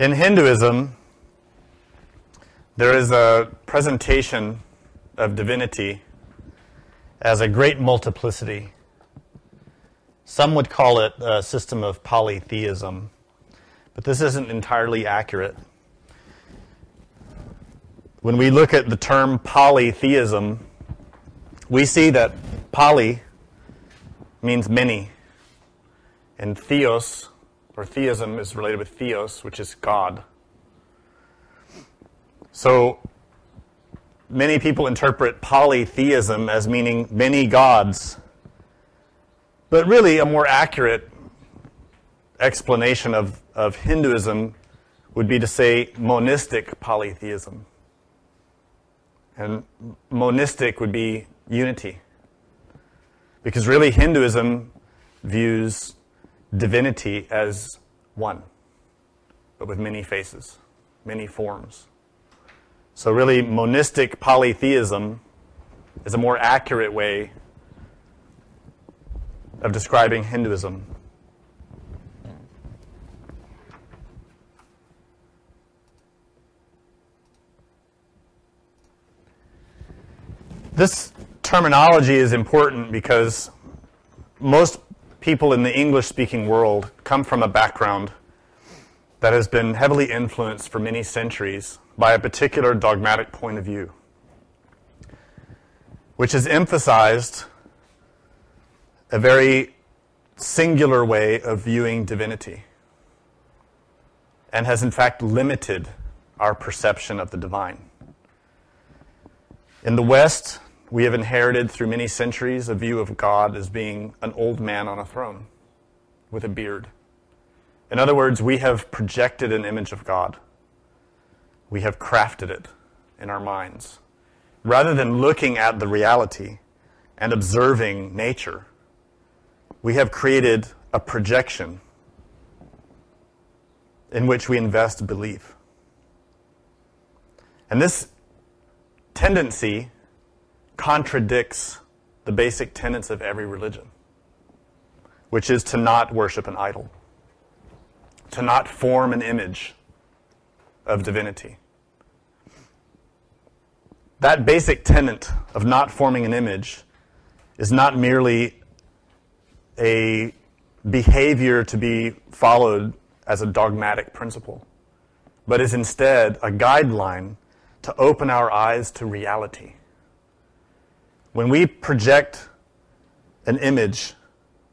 In Hinduism, there is a presentation of divinity as a great multiplicity. Some would call it a system of polytheism, but this isn't entirely accurate. When we look at the term polytheism, we see that poly means many, and theos or theism is related with theos, which is God. So many people interpret polytheism as meaning many gods. But really, a more accurate explanation of, of Hinduism would be to say monistic polytheism. And monistic would be unity. Because really, Hinduism views divinity as one, but with many faces, many forms. So, really, monistic polytheism is a more accurate way of describing Hinduism. This terminology is important because most people in the English speaking world come from a background that has been heavily influenced for many centuries by a particular dogmatic point of view, which has emphasized a very singular way of viewing divinity and has in fact limited our perception of the divine. In the West, we have inherited through many centuries a view of God as being an old man on a throne with a beard. In other words, we have projected an image of God. We have crafted it in our minds. Rather than looking at the reality and observing nature, we have created a projection in which we invest belief. And this tendency contradicts the basic tenets of every religion, which is to not worship an idol, to not form an image of divinity. That basic tenet of not forming an image is not merely a behavior to be followed as a dogmatic principle, but is instead a guideline to open our eyes to reality when we project an image,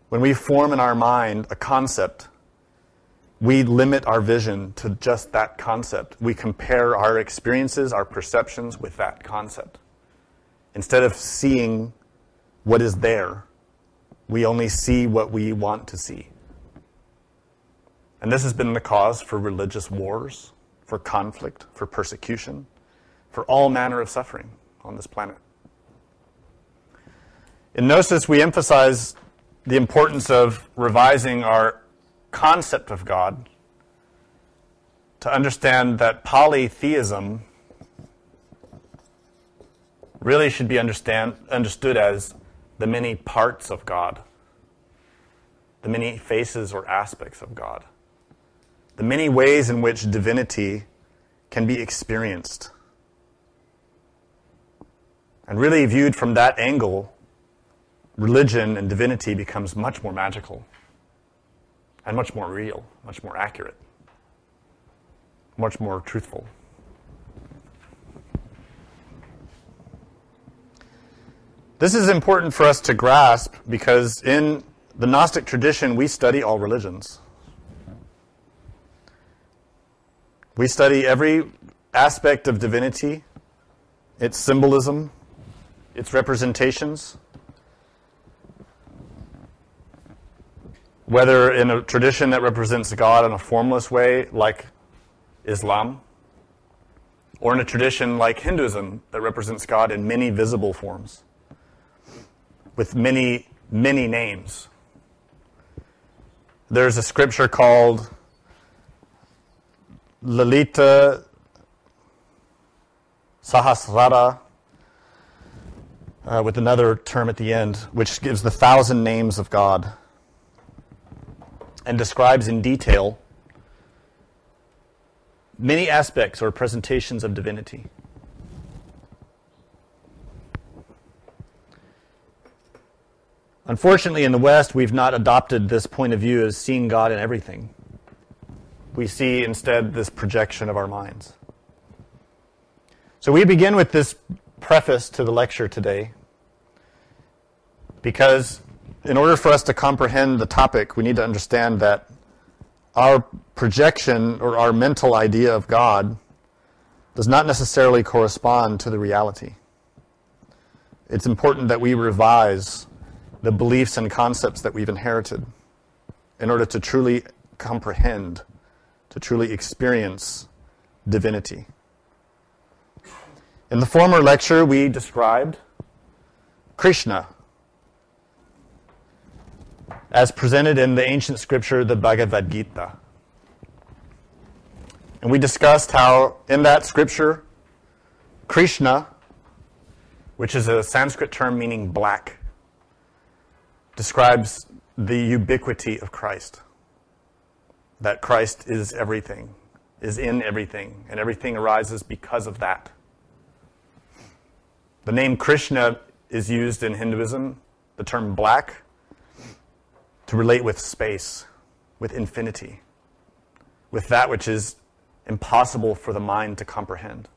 when we form in our mind a concept, we limit our vision to just that concept. We compare our experiences, our perceptions with that concept. Instead of seeing what is there, we only see what we want to see. And this has been the cause for religious wars, for conflict, for persecution, for all manner of suffering on this planet. In Gnosis, we emphasize the importance of revising our concept of God to understand that polytheism really should be understand, understood as the many parts of God, the many faces or aspects of God, the many ways in which divinity can be experienced. And really, viewed from that angle, religion and divinity becomes much more magical and much more real, much more accurate, much more truthful. This is important for us to grasp because in the Gnostic tradition, we study all religions. We study every aspect of divinity, its symbolism, its representations. Whether in a tradition that represents God in a formless way, like Islam, or in a tradition like Hinduism that represents God in many visible forms with many, many names. There's a scripture called Lalita Sahasrara, uh, with another term at the end, which gives the thousand names of God and describes in detail many aspects or presentations of divinity. Unfortunately, in the West, we've not adopted this point of view as seeing God in everything. We see instead this projection of our minds. So we begin with this preface to the lecture today because in order for us to comprehend the topic, we need to understand that our projection or our mental idea of God does not necessarily correspond to the reality. It's important that we revise the beliefs and concepts that we've inherited in order to truly comprehend, to truly experience divinity. In the former lecture, we described Krishna as presented in the ancient scripture, the Bhagavad Gita. And we discussed how in that scripture, Krishna, which is a Sanskrit term meaning black, describes the ubiquity of Christ. That Christ is everything, is in everything, and everything arises because of that. The name Krishna is used in Hinduism, the term black, to relate with space, with infinity, with that which is impossible for the mind to comprehend.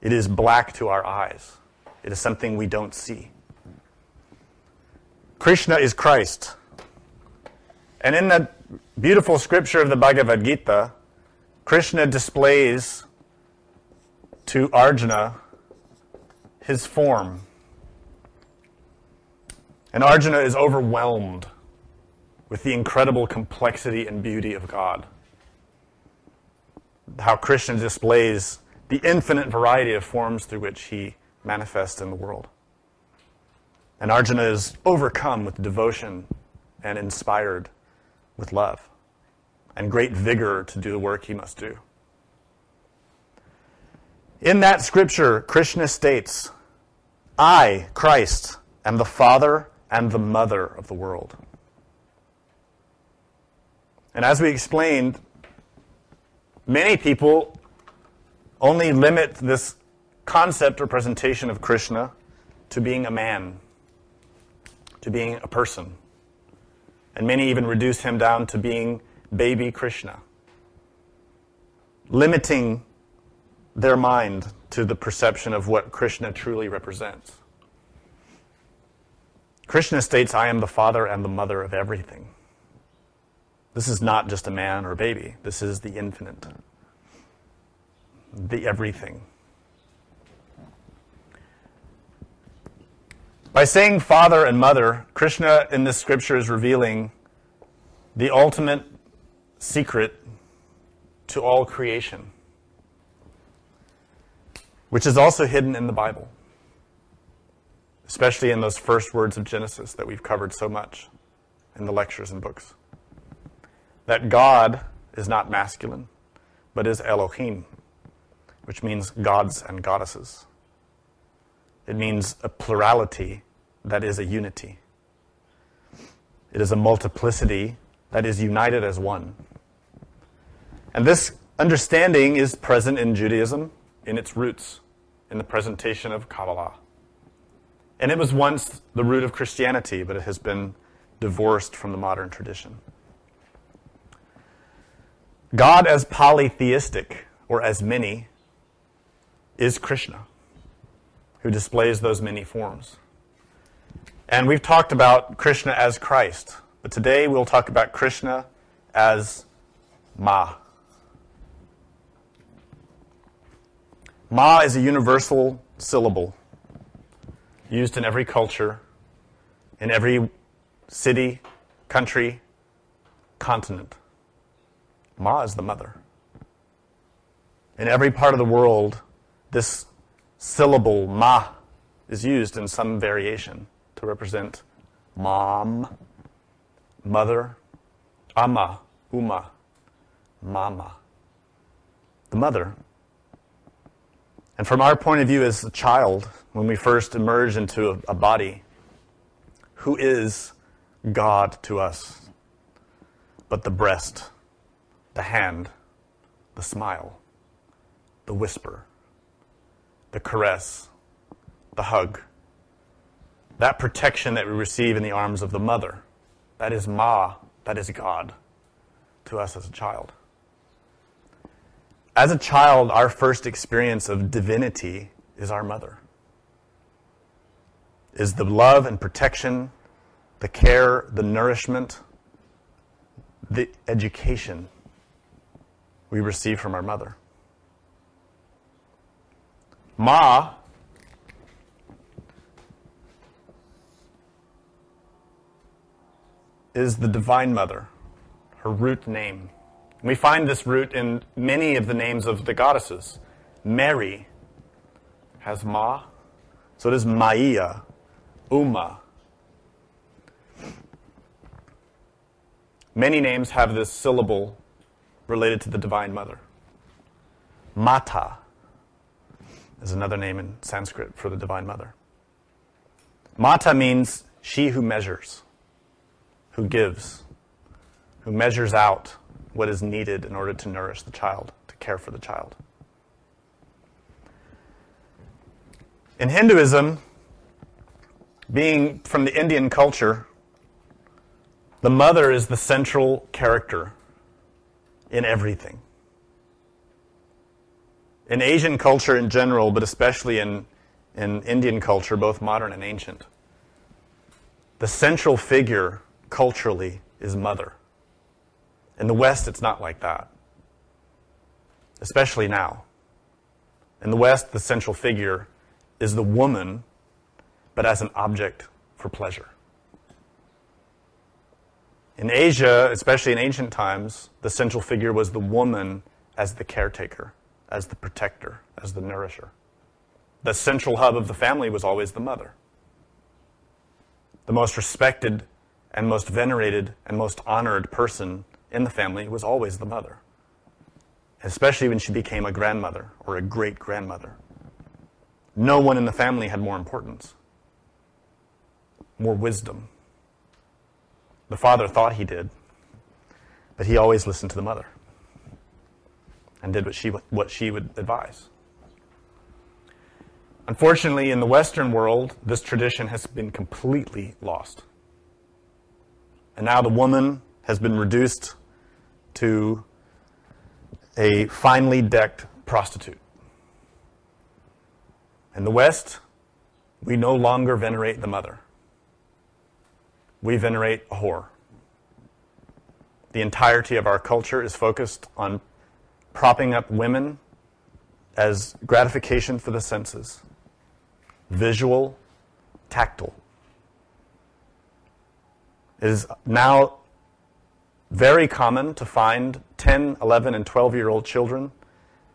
It is black to our eyes. It is something we don't see. Krishna is Christ. And in that beautiful scripture of the Bhagavad Gita, Krishna displays to Arjuna his form. And Arjuna is overwhelmed with the incredible complexity and beauty of God. How Krishna displays the infinite variety of forms through which he manifests in the world. And Arjuna is overcome with devotion and inspired with love and great vigor to do the work he must do. In that scripture, Krishna states, I, Christ, am the Father and the Mother of the world. And as we explained, many people only limit this concept or presentation of Krishna to being a man to being a person. And many even reduce him down to being baby Krishna, limiting their mind to the perception of what Krishna truly represents. Krishna states, I am the father and the mother of everything. This is not just a man or a baby, this is the infinite, the everything. By saying father and mother, Krishna in this scripture is revealing the ultimate secret to all creation, which is also hidden in the Bible, especially in those first words of Genesis that we've covered so much in the lectures and books. That God is not masculine, but is Elohim, which means gods and goddesses. It means a plurality that is a unity. It is a multiplicity that is united as one. And this understanding is present in Judaism in its roots, in the presentation of Kabbalah. And it was once the root of Christianity, but it has been divorced from the modern tradition. God as polytheistic, or as many, is Krishna, who displays those many forms. And we've talked about Krishna as Christ, but today we'll talk about Krishna as Ma. Ma is a universal syllable used in every culture, in every city, country, continent. Ma is the mother. In every part of the world, this syllable, ma, is used in some variation to represent mom, mother, ama, uma, mama, the mother. And from our point of view as a child, when we first emerge into a, a body, who is God to us but the breast, the hand, the smile, the whisper, the caress, the hug, that protection that we receive in the arms of the mother. That is Ma, that is God to us as a child. As a child, our first experience of divinity is our mother. Is the love and protection, the care, the nourishment, the education we receive from our mother. Ma is the Divine Mother, her root name. We find this root in many of the names of the goddesses. Mary has Ma, so does Maia, Uma. Many names have this syllable related to the Divine Mother. Mata is another name in Sanskrit for the Divine Mother. Mata means she who measures who gives, who measures out what is needed in order to nourish the child, to care for the child. In Hinduism, being from the Indian culture, the mother is the central character in everything. In Asian culture in general, but especially in, in Indian culture, both modern and ancient, the central figure culturally is mother. In the West, it's not like that, especially now. In the West, the central figure is the woman, but as an object for pleasure. In Asia, especially in ancient times, the central figure was the woman as the caretaker, as the protector, as the nourisher. The central hub of the family was always the mother. The most respected and most venerated and most honored person in the family was always the mother, especially when she became a grandmother or a great grandmother. No one in the family had more importance, more wisdom. The father thought he did, but he always listened to the mother and did what she, what she would advise. Unfortunately, in the Western world, this tradition has been completely lost. And now the woman has been reduced to a finely decked prostitute. In the West, we no longer venerate the mother. We venerate a whore. The entirety of our culture is focused on propping up women as gratification for the senses visual, tactile. It is now very common to find 10, 11, and 12 year old children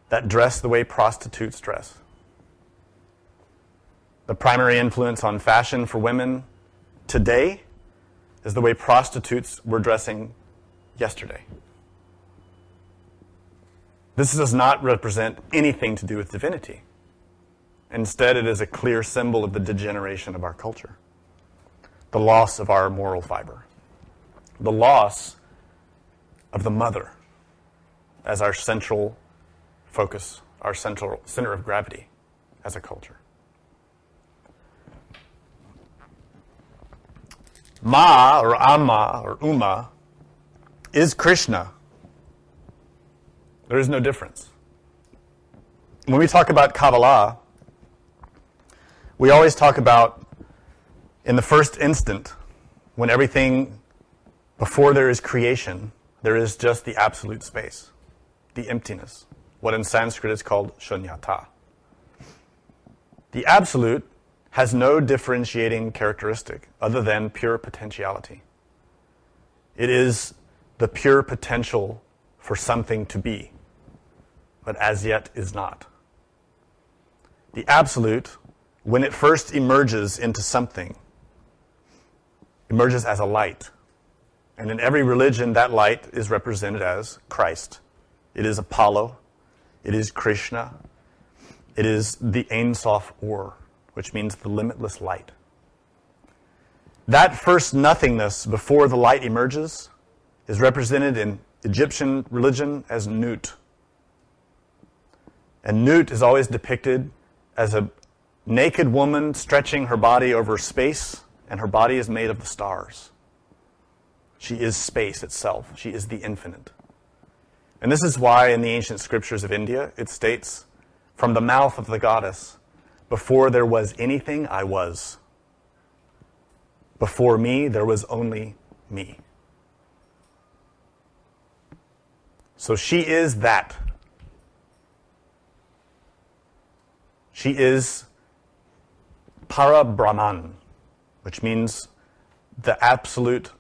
that dress the way prostitutes dress. The primary influence on fashion for women today is the way prostitutes were dressing yesterday. This does not represent anything to do with divinity. Instead, it is a clear symbol of the degeneration of our culture. the loss of our moral fiber, the loss of the mother as our central focus, our central center of gravity as a culture. Ma or Amma or Uma is Krishna. There is no difference. When we talk about Kabbalah, we always talk about in the first instant, when everything before there is creation, there is just the absolute space, the emptiness, what in Sanskrit is called shunyata. The absolute has no differentiating characteristic other than pure potentiality. It is the pure potential for something to be, but as yet is not. The absolute, when it first emerges into something, emerges as a light. And in every religion, that light is represented as Christ. It is Apollo. It is Krishna. It is the Ein Sof Or which means the limitless light. That first nothingness before the light emerges is represented in Egyptian religion as Nut. And Nut is always depicted as a naked woman stretching her body over space, and her body is made of the stars. She is space itself. She is the infinite. And this is why in the ancient scriptures of India it states, from the mouth of the goddess, before there was anything, I was. Before me, there was only me. So she is that. She is para Brahman, which means the absolute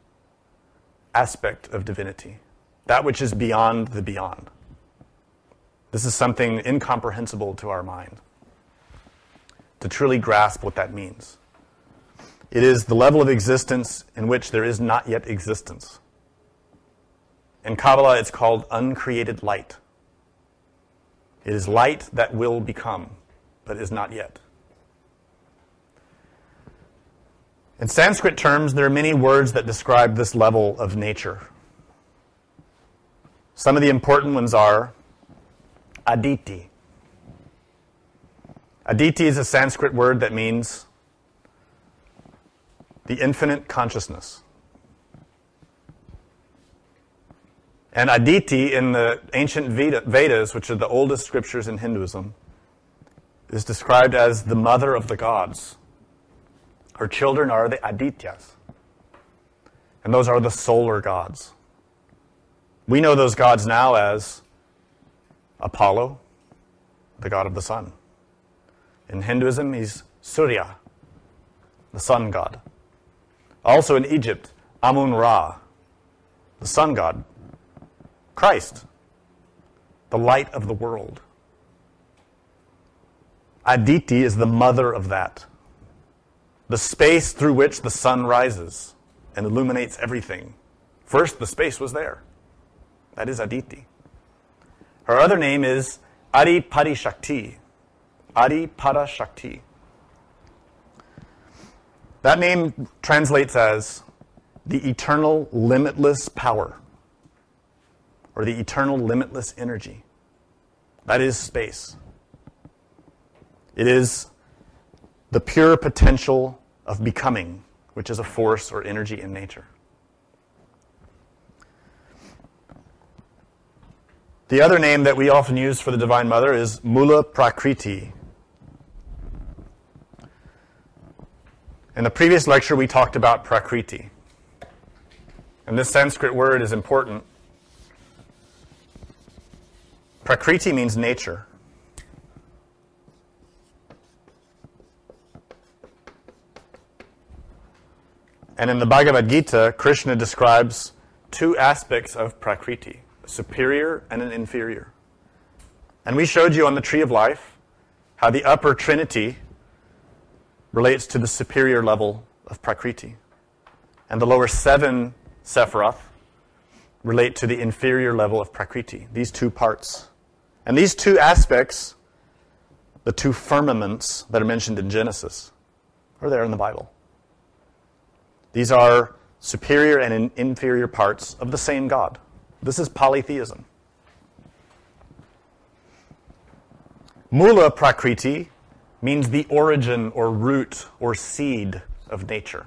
aspect of divinity, that which is beyond the beyond. This is something incomprehensible to our mind to truly grasp what that means. It is the level of existence in which there is not yet existence. In Kabbalah, it's called uncreated light. It is light that will become, but is not yet. In Sanskrit terms, there are many words that describe this level of nature. Some of the important ones are aditi, Aditi is a Sanskrit word that means the infinite consciousness. And Aditi in the ancient Vedas, which are the oldest scriptures in Hinduism, is described as the mother of the gods. Her children are the Adityas. And those are the solar gods. We know those gods now as Apollo, the god of the sun. In Hinduism, he's Surya, the sun god. Also in Egypt, Amun Ra, the sun god. Christ, the light of the world. Aditi is the mother of that. The space through which the sun rises and illuminates everything. First, the space was there. That is Aditi. Her other name is Adi Shakti, Adi Para Shakti. That name translates as the eternal limitless power or the eternal limitless energy. That is space. It is the pure potential of becoming, which is a force or energy in nature. The other name that we often use for the Divine Mother is Mula Prakriti, In the previous lecture, we talked about prakriti. And this Sanskrit word is important. Prakriti means nature. And in the Bhagavad Gita, Krishna describes two aspects of Prakriti a superior and an inferior. And we showed you on the Tree of Life how the upper trinity relates to the superior level of Prakriti. And the lower seven Sephiroth relate to the inferior level of Prakriti, these two parts. And these two aspects, the two firmaments that are mentioned in Genesis, are there in the Bible. These are superior and inferior parts of the same God. This is polytheism. Mula Prakriti means the origin or root or seed of nature.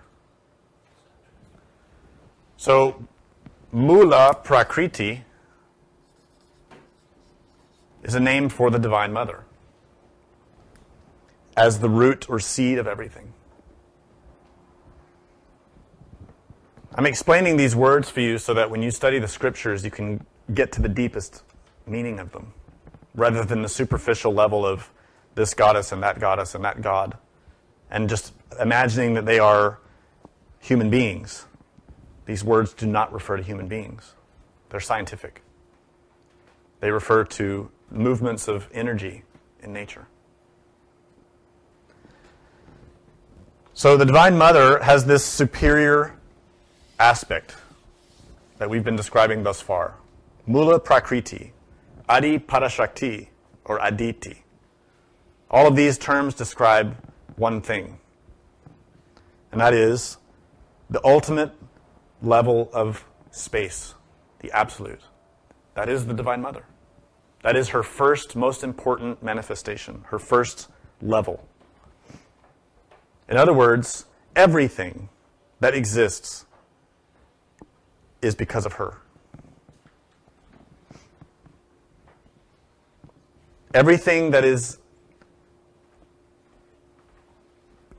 So, Mula Prakriti is a name for the Divine Mother as the root or seed of everything. I'm explaining these words for you so that when you study the scriptures, you can get to the deepest meaning of them, rather than the superficial level of this goddess and that goddess and that god, and just imagining that they are human beings. These words do not refer to human beings, they're scientific. They refer to movements of energy in nature. So the Divine Mother has this superior aspect that we've been describing thus far. Mula Prakriti, Adi Parashakti, or Aditi. All of these terms describe one thing, and that is the ultimate level of space, the absolute. That is the Divine Mother. That is her first, most important manifestation, her first level. In other words, everything that exists is because of her. Everything that is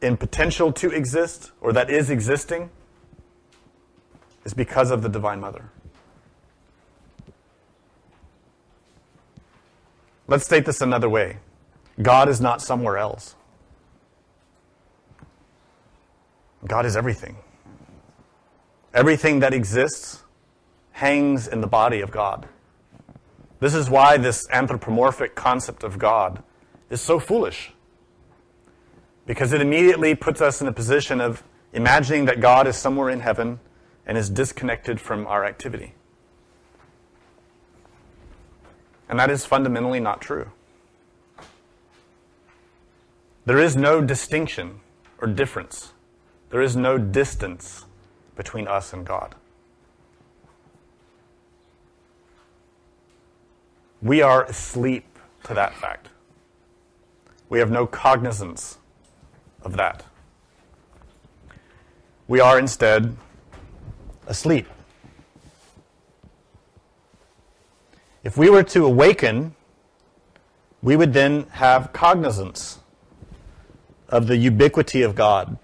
in potential to exist or that is existing is because of the Divine Mother. Let's state this another way God is not somewhere else, God is everything. Everything that exists hangs in the body of God. This is why this anthropomorphic concept of God is so foolish. Because it immediately puts us in a position of imagining that God is somewhere in heaven and is disconnected from our activity. And that is fundamentally not true. There is no distinction or difference. There is no distance between us and God. We are asleep to that fact. We have no cognizance of that. We are instead asleep. If we were to awaken, we would then have cognizance of the ubiquity of God,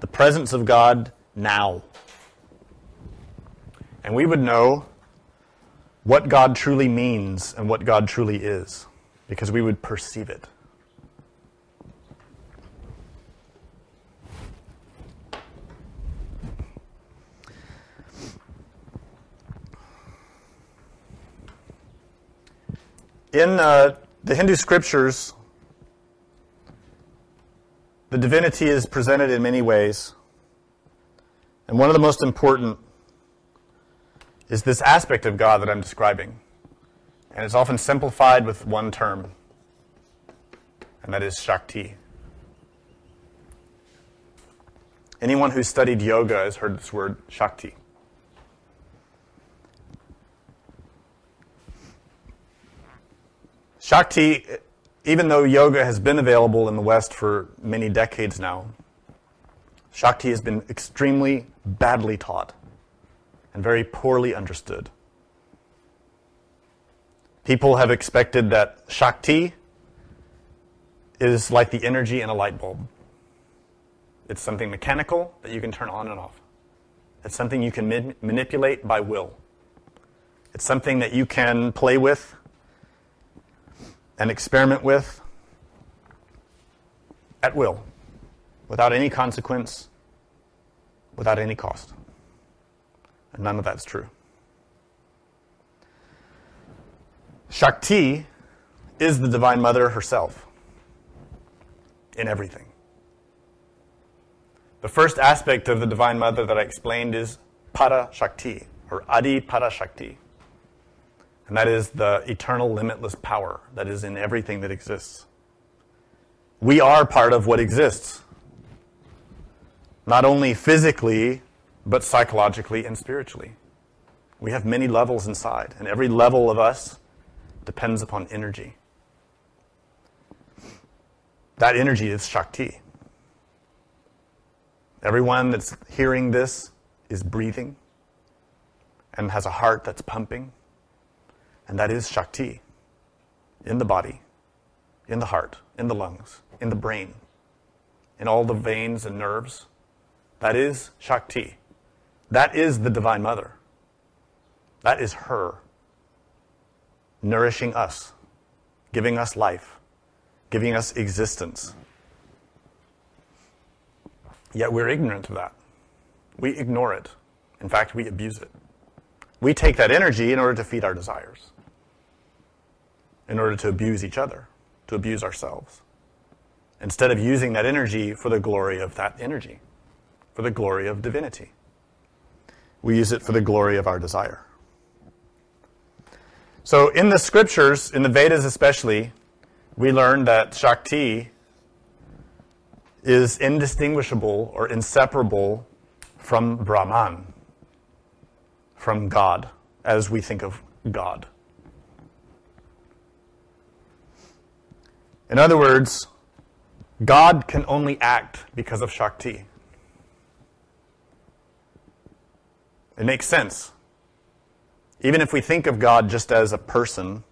the presence of God now. And we would know what God truly means and what God truly is, because we would perceive it. In uh, the Hindu scriptures, the divinity is presented in many ways. And one of the most important is this aspect of God that I'm describing. And it's often simplified with one term, and that is Shakti. Anyone who's studied yoga has heard this word Shakti. Shakti, even though yoga has been available in the West for many decades now, Shakti has been extremely badly taught and very poorly understood. People have expected that Shakti is like the energy in a light bulb. It's something mechanical that you can turn on and off. It's something you can man- manipulate by will. It's something that you can play with and experiment with at will, without any consequence, without any cost. And none of that's true. Shakti is the Divine Mother herself in everything. The first aspect of the Divine Mother that I explained is Para Shakti, or Adi Para Shakti. And that is the eternal, limitless power that is in everything that exists. We are part of what exists. not only physically, but psychologically and spiritually. We have many levels inside, and every level of us depends upon energy. That energy is Shakti. Everyone that's hearing this is breathing and has a heart that's pumping, and that is Shakti in the body, in the heart, in the lungs, in the brain, in all the veins and nerves. That is Shakti. That is the Divine Mother. That is her nourishing us, giving us life, giving us existence. Yet we're ignorant of that. We ignore it. In fact, we abuse it. We take that energy in order to feed our desires, in order to abuse each other, to abuse ourselves, instead of using that energy for the glory of that energy, for the glory of divinity. We use it for the glory of our desire. So, in the scriptures, in the Vedas especially, we learn that Shakti is indistinguishable or inseparable from Brahman, from God, as we think of God. In other words, God can only act because of Shakti. It makes sense. Even if we think of God just as a person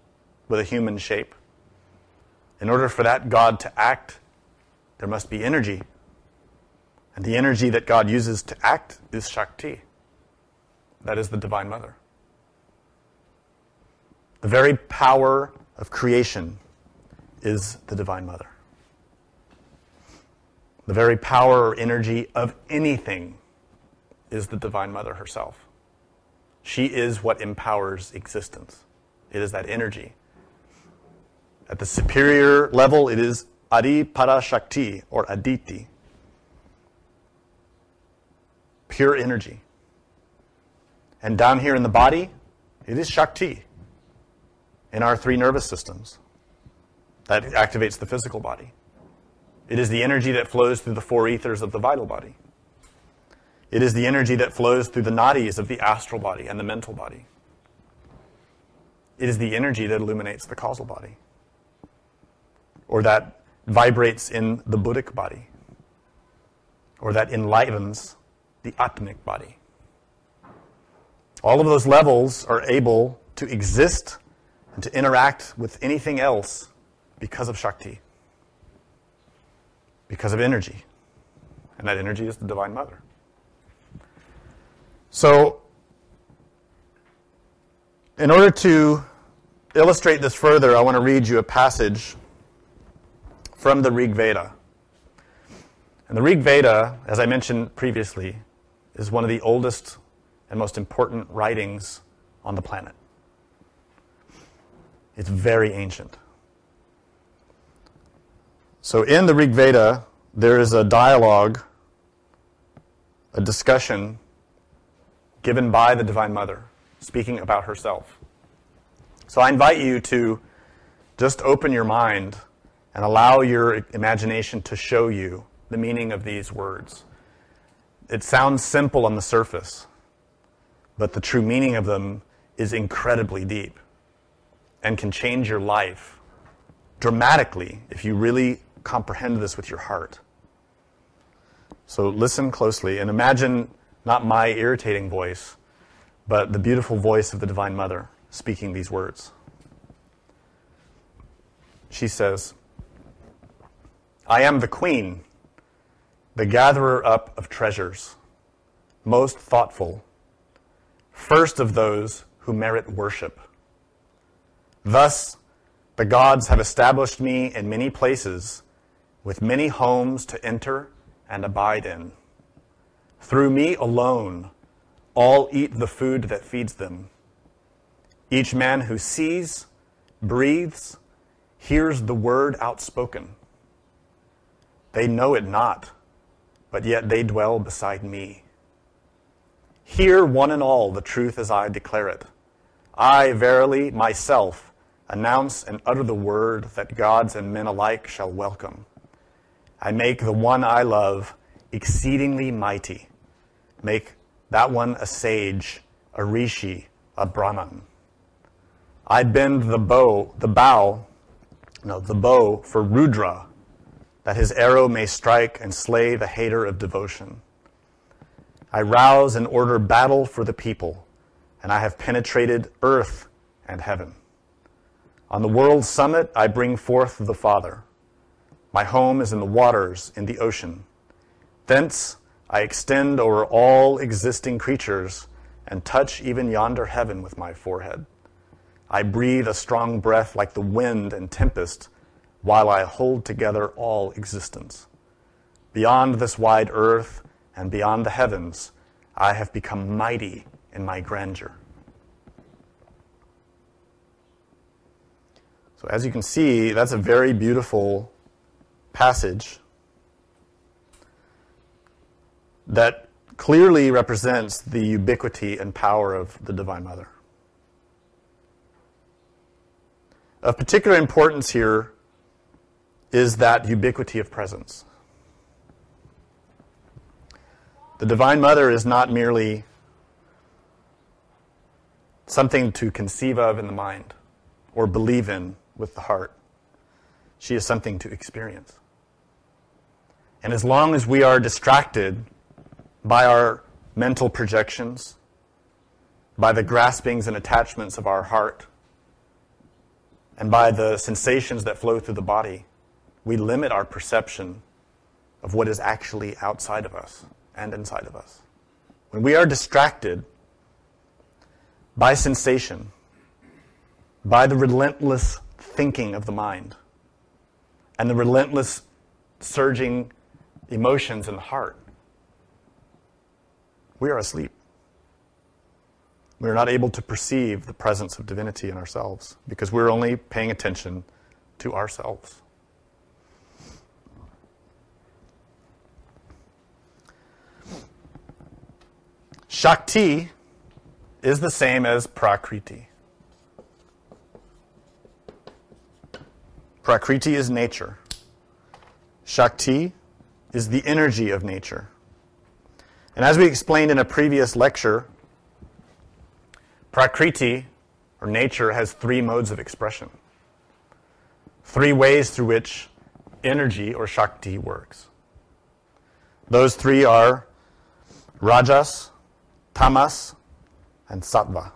with a human shape, in order for that God to act, there must be energy. And the energy that God uses to act is Shakti. That is the Divine Mother. The very power of creation is the Divine Mother. The very power or energy of anything is the Divine Mother herself. She is what empowers existence. It is that energy. At the superior level, it is Adi Parashakti or Aditi. Pure energy. And down here in the body, it is Shakti in our three nervous systems that activates the physical body. It is the energy that flows through the four ethers of the vital body. It is the energy that flows through the nadis of the astral body and the mental body. It is the energy that illuminates the causal body, or that vibrates in the Buddhic body, or that enlivens the Atmic body. All of those levels are able to exist and to interact with anything else because of Shakti, because of energy. And that energy is the Divine Mother. So, in order to illustrate this further, I want to read you a passage from the Rig Veda. And the Rig Veda, as I mentioned previously, is one of the oldest and most important writings on the planet. It's very ancient. So in the Rig Veda, there is a dialogue, a discussion given by the Divine Mother, speaking about herself. So I invite you to just open your mind and allow your imagination to show you the meaning of these words. It sounds simple on the surface, but the true meaning of them is incredibly deep and can change your life dramatically if you really comprehend this with your heart. So listen closely and imagine not my irritating voice, but the beautiful voice of the Divine Mother speaking these words. She says, I am the Queen, the gatherer up of treasures, most thoughtful, first of those who merit worship. Thus, the gods have established me in many places with many homes to enter and abide in. Through me alone, all eat the food that feeds them. Each man who sees, breathes, hears the word outspoken. They know it not, but yet they dwell beside me. Hear one and all the truth as I declare it. I verily myself announce and utter the word that gods and men alike shall welcome. I make the one I love exceedingly mighty. Make that one a sage, a rishi, a Brahman. I bend the bow, the bow, no, the bow for Rudra, that his arrow may strike and slay the hater of devotion. I rouse and order battle for the people, and I have penetrated earth and heaven. On the world's summit, I bring forth the Father. My home is in the waters, in the ocean. Thence I extend over all existing creatures and touch even yonder heaven with my forehead. I breathe a strong breath like the wind and tempest while I hold together all existence. Beyond this wide earth and beyond the heavens, I have become mighty in my grandeur. So, as you can see, that's a very beautiful passage that clearly represents the ubiquity and power of the Divine Mother. Of particular importance here is that ubiquity of presence. The Divine Mother is not merely something to conceive of in the mind or believe in with the heart. She is something to experience. And as long as we are distracted by our mental projections, by the graspings and attachments of our heart, and by the sensations that flow through the body, we limit our perception of what is actually outside of us and inside of us. When we are distracted by sensation, by the relentless thinking of the mind, and the relentless surging emotions in the heart, we are asleep. We are not able to perceive the presence of divinity in ourselves because we're only paying attention to ourselves. Shakti is the same as Prakriti. Prakriti is nature. Shakti is the energy of nature. And as we explained in a previous lecture, Prakriti, or nature, has three modes of expression. Three ways through which energy or Shakti works. Those three are Rajas, Tamas, and Sattva.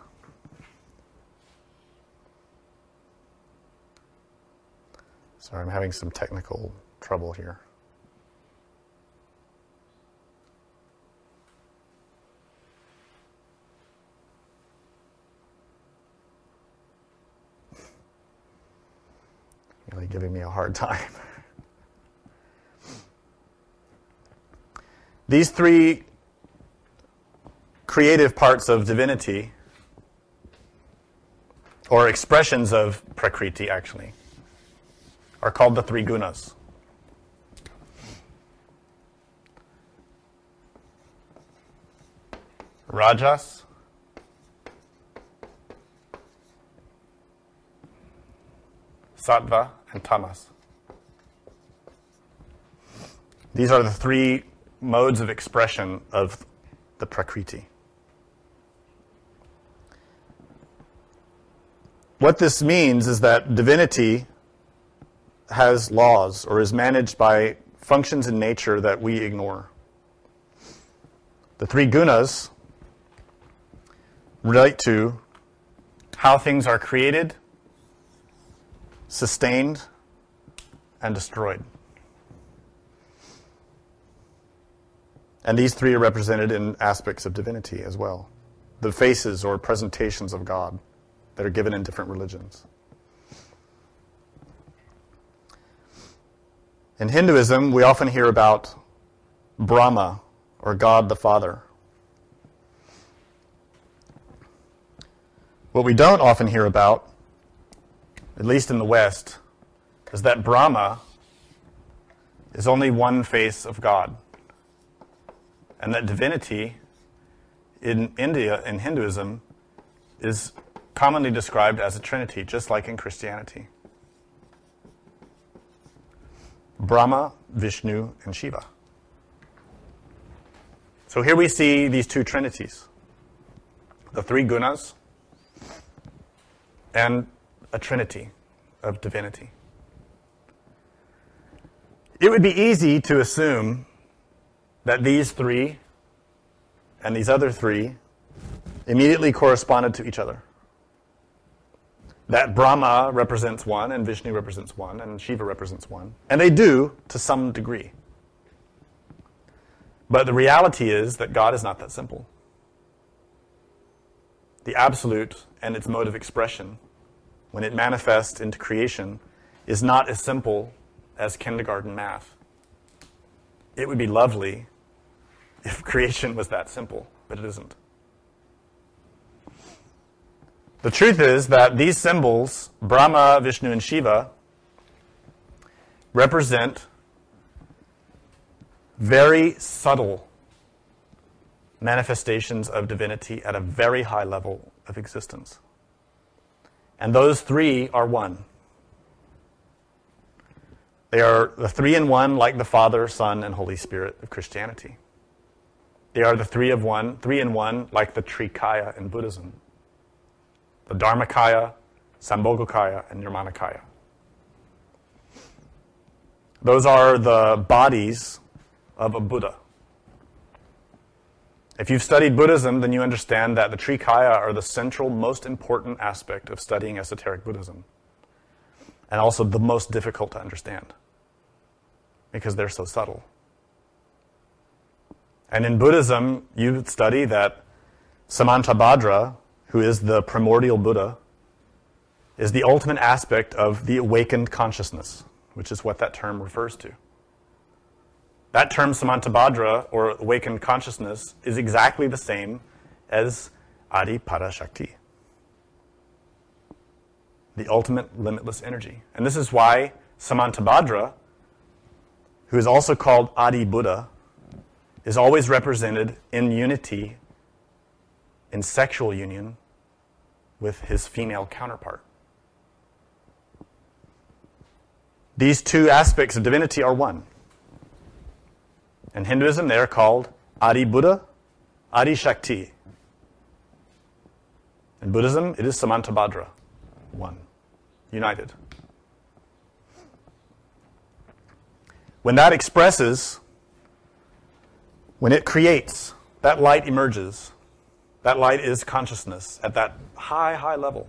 Sorry, I'm having some technical trouble here. Really giving me a hard time. These three creative parts of divinity, or expressions of Prakriti actually, are called the three gunas. Rajas, Sattva, and Tamas. These are the three modes of expression of the Prakriti. What this means is that divinity has laws or is managed by functions in nature that we ignore. The three gunas relate to how things are created, sustained, and destroyed. And these three are represented in aspects of divinity as well the faces or presentations of God that are given in different religions. In Hinduism, we often hear about Brahma or God the Father. What we don't often hear about at least in the West, is that Brahma is only one face of God. And that divinity in India, in Hinduism, is commonly described as a trinity, just like in Christianity Brahma, Vishnu, and Shiva. So here we see these two trinities the three gunas and a trinity of divinity. It would be easy to assume that these three and these other three immediately corresponded to each other. That Brahma represents one, and Vishnu represents one, and Shiva represents one. And they do to some degree. But the reality is that God is not that simple. The absolute and its mode of expression, when it manifests into creation, is not as simple as kindergarten math. It would be lovely if creation was that simple, but it isn't. The truth is that these symbols, Brahma, Vishnu, and Shiva, represent very subtle manifestations of divinity at a very high level of existence. And those three are one. They are the three in one, like the Father, Son, and Holy Spirit of Christianity. They are the three of one, three in one, like the Trikaya in Buddhism. The Dharmakaya, Sambhogakaya, and Nirmanakaya. Those are the bodies of a Buddha. If you've studied Buddhism, then you understand that the Trikaya are the central, most important aspect of studying esoteric Buddhism, and also the most difficult to understand because they're so subtle. And in Buddhism, you study that Samantabhadra, who is the primordial Buddha, is the ultimate aspect of the awakened consciousness, which is what that term refers to. That term, Samantabhadra, or awakened consciousness, is exactly the same as Adi Parashakti, the ultimate limitless energy. And this is why Samantabhadra, who is also called Adi Buddha, is always represented in unity, in sexual union, with his female counterpart. These two aspects of divinity are one. In Hinduism, they are called Adi Buddha, Adi Shakti. In Buddhism, it is Samantabhadra, one, united. When that expresses, when it creates, that light emerges. That light is consciousness at that high, high level.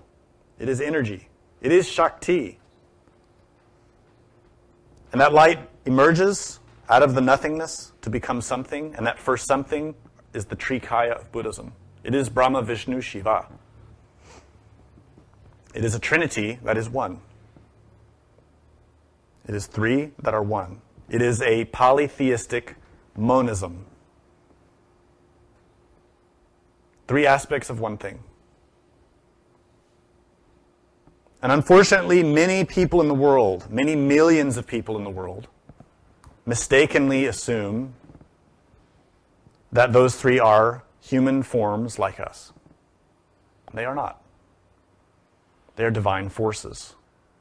It is energy. It is Shakti. And that light emerges out of the nothingness to become something, and that first something is the Trikaya of Buddhism. It is Brahma, Vishnu, Shiva. It is a trinity that is one. It is three that are one. It is a polytheistic monism. Three aspects of one thing. And unfortunately, many people in the world, many millions of people in the world, mistakenly assume that those three are human forms like us. They are not. They are divine forces.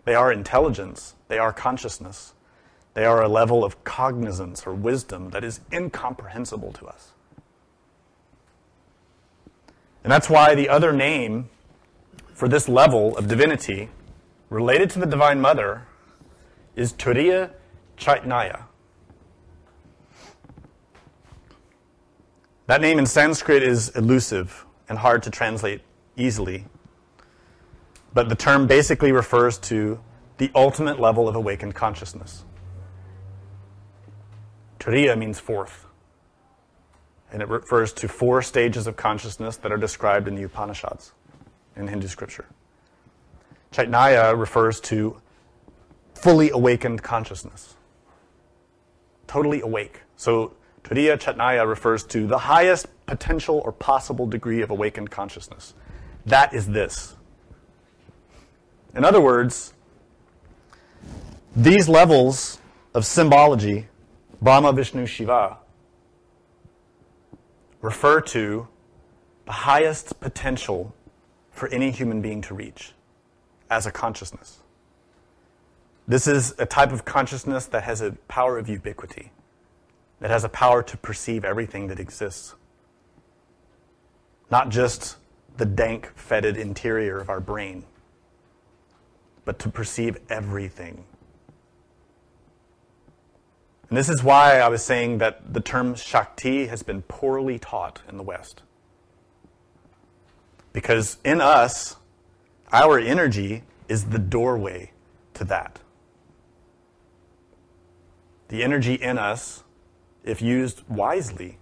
They are intelligence. They are consciousness. They are a level of cognizance or wisdom that is incomprehensible to us. And that's why the other name for this level of divinity related to the Divine Mother is Turiya Chaitanya. That name in Sanskrit is elusive and hard to translate easily. But the term basically refers to the ultimate level of awakened consciousness. Turiya means fourth. And it refers to four stages of consciousness that are described in the Upanishads in Hindu scripture. Chaitanya refers to fully awakened consciousness. Totally awake. So Turiya Chaitanya refers to the highest potential or possible degree of awakened consciousness. That is this. In other words, these levels of symbology, Brahma, Vishnu, Shiva, refer to the highest potential for any human being to reach as a consciousness. This is a type of consciousness that has a power of ubiquity. that has a power to perceive everything that exists. Not just the dank, fetid interior of our brain, but to perceive everything. And this is why I was saying that the term Shakti has been poorly taught in the West. Because in us, our energy is the doorway to that. The energy in us, if used wisely,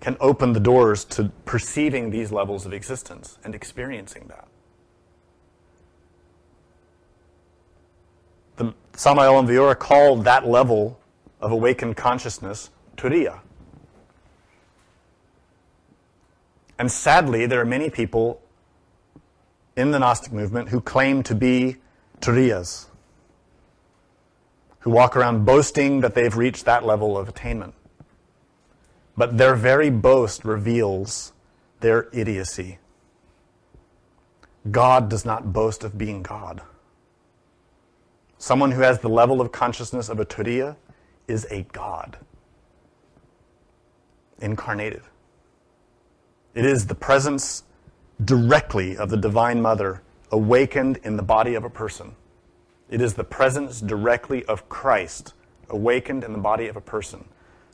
can open the doors to perceiving these levels of existence and experiencing that. The Samael Aun Weor called that level of awakened consciousness Turiya. And sadly, there are many people in the Gnostic movement who claim to be Turiyas, who walk around boasting that they've reached that level of attainment. But their very boast reveals their idiocy. God does not boast of being God. Someone who has the level of consciousness of a Turiya is a God, incarnated. It is the presence directly of the Divine Mother awakened in the body of a person. It is the presence directly of Christ awakened in the body of a person.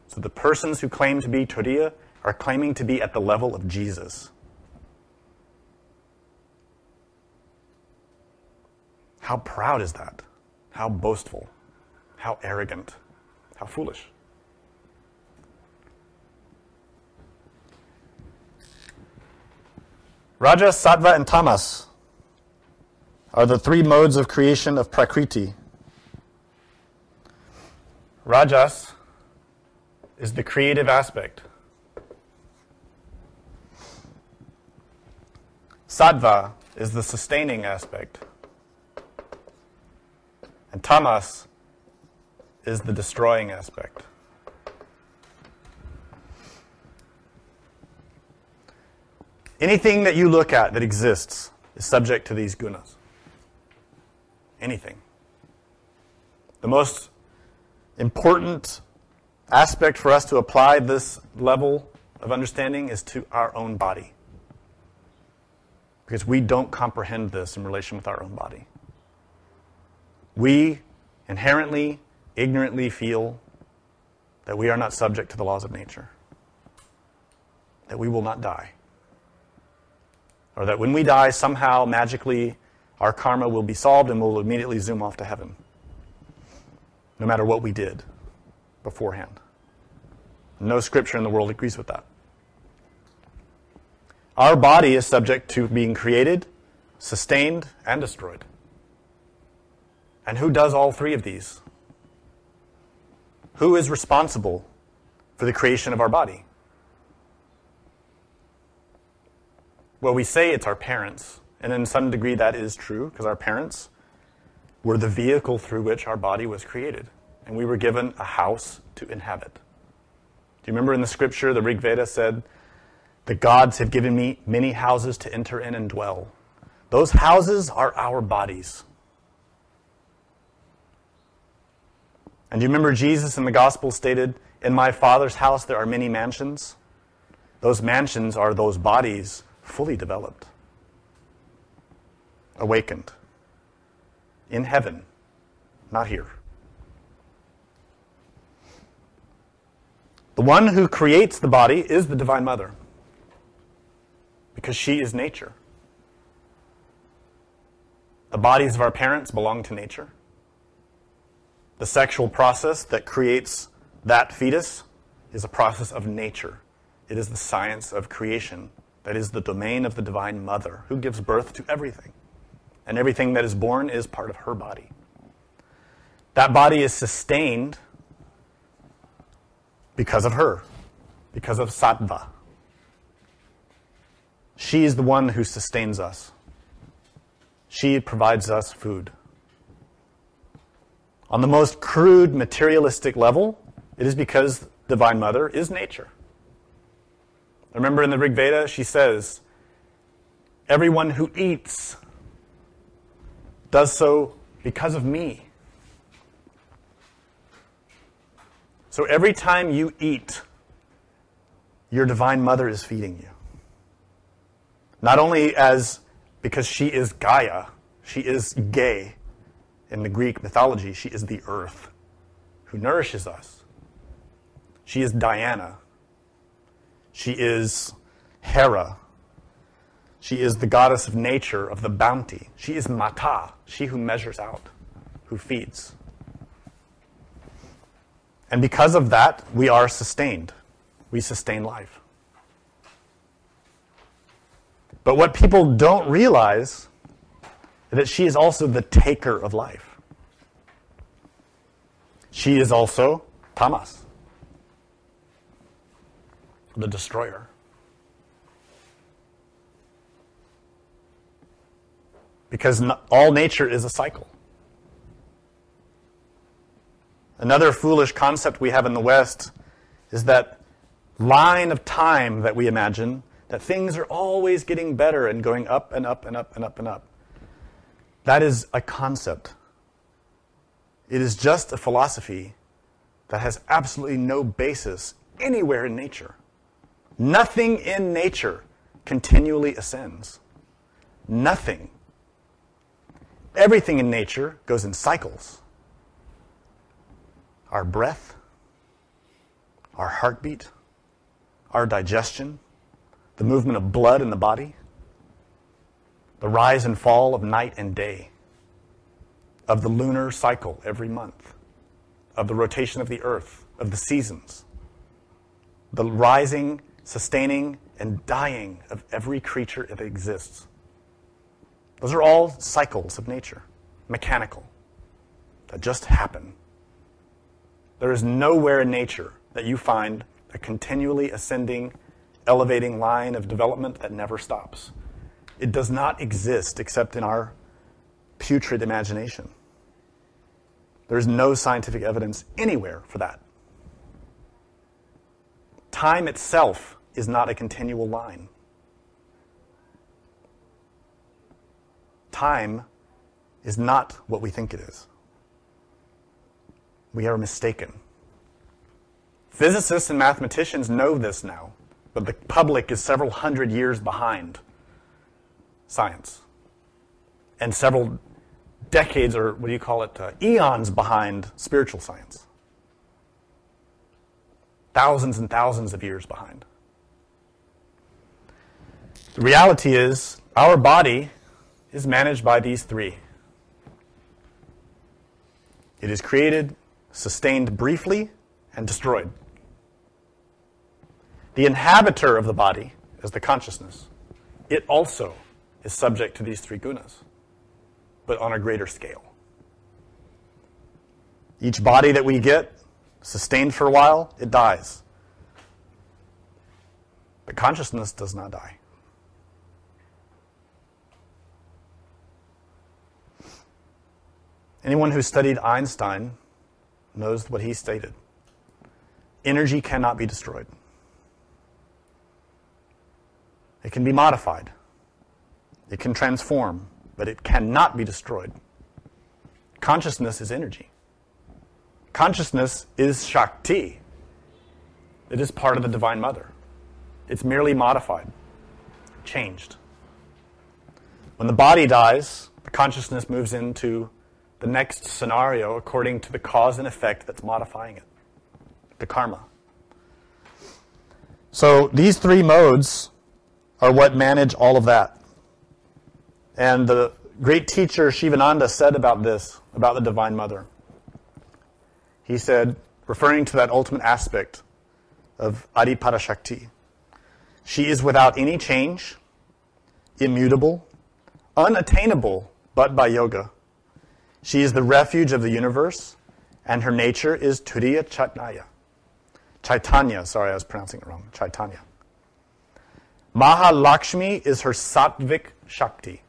So the persons who claim to be Turiya are claiming to be at the level of Jesus. How proud is that? How boastful? How arrogant? How foolish? Rajas, Sattva, and Tamas are the three modes of creation of Prakriti. Rajas is the creative aspect. Sattva is the sustaining aspect. And tamas is the destroying aspect. Anything that you look at that exists is subject to these gunas. Anything. The most important aspect for us to apply this level of understanding is to our own body. Because we don't comprehend this in relation with our own body. We inherently, ignorantly feel that we are not subject to the laws of nature, that we will not die or that when we die, somehow magically our karma will be solved and we'll immediately zoom off to heaven, no matter what we did beforehand. No scripture in the world agrees with that. Our body is subject to being created, sustained, and destroyed. And who does all three of these? Who is responsible for the creation of our body? Well, we say it's our parents, and in some degree that is true, because our parents were the vehicle through which our body was created, and we were given a house to inhabit. Do you remember in the scripture, the Rig Veda said, The gods have given me many houses to enter in and dwell. Those houses are our bodies. And you remember Jesus in the gospel stated, In my Father's house there are many mansions? Those mansions are those bodies fully developed, awakened, in heaven, not here. The one who creates the body is the Divine Mother because she is nature. The bodies of our parents belong to nature. The sexual process that creates that fetus is a process of nature. It is the science of creation that is the domain of the Divine Mother, who gives birth to everything. And everything that is born is part of her body. That body is sustained because of her, because of Sattva. She is the one who sustains us. She provides us food. On the most crude materialistic level, it is because Divine Mother is nature. Remember in the Rig Veda, she says, Everyone who eats does so because of me. So every time you eat, your divine mother is feeding you. Not only as because she is Gaia, she is Ge. In the Greek mythology, she is the earth who nourishes us. She is Diana. She is Hera. She is the goddess of nature, of the bounty. She is Mata, she who measures out, who feeds. And because of that, we are sustained. We sustain life. But what people don't realize that she is also the taker of life. She is also Tamas, the destroyer. Because all nature is a cycle. Another foolish concept we have in the West is that line of time that we imagine that things are always getting better and going up and up and up and up and up. That is a concept. It is just a philosophy that has absolutely no basis anywhere in nature. Nothing in nature continually ascends. Nothing. Everything in nature goes in cycles. Our breath, our heartbeat, our digestion, the movement of blood in the body, the rise and fall of night and day, of the lunar cycle every month, of the rotation of the earth, of the seasons, the rising, sustaining, and dying of every creature that exists. Those are all cycles of nature, mechanical, that just happen. There is nowhere in nature that you find a continually ascending elevating line of development that never stops. It does not exist except in our putrid imagination. There's no scientific evidence anywhere for that. Time itself is not a continual line. Time is not what we think it is. We are mistaken. Physicists and mathematicians know this now but the public is several hundred years behind science. And several decades or what do you call it uh, eons behind spiritual science. Thousands and thousands of years behind. The reality is our body is managed by these three. It is created sustained briefly and destroyed. The inhabitor of the body is the consciousness. It also is subject to these three gunas, but on a greater scale. Each body that we get, sustained for a while, it dies. But consciousness does not die. Anyone who studied Einstein knows what he stated energy cannot be destroyed. It can be modified. It can transform, but it cannot be destroyed. Consciousness is energy. Consciousness is Shakti. It is part of the Divine Mother. It's merely modified, changed. When the body dies, the consciousness moves into the next scenario according to the cause and effect that's modifying it, the karma. So these three modes are what manage all of that. And the great teacher Shivananda said about this, about the Divine Mother. He said, referring to that ultimate aspect of Adi Parashakti, she is without any change, immutable, unattainable but by yoga. She is the refuge of the universe, and her nature is Turiya Chaitanya. Chaitanya, sorry, I was pronouncing it wrong. Chaitanya. Mahalakshmi is her sattvic Shakti.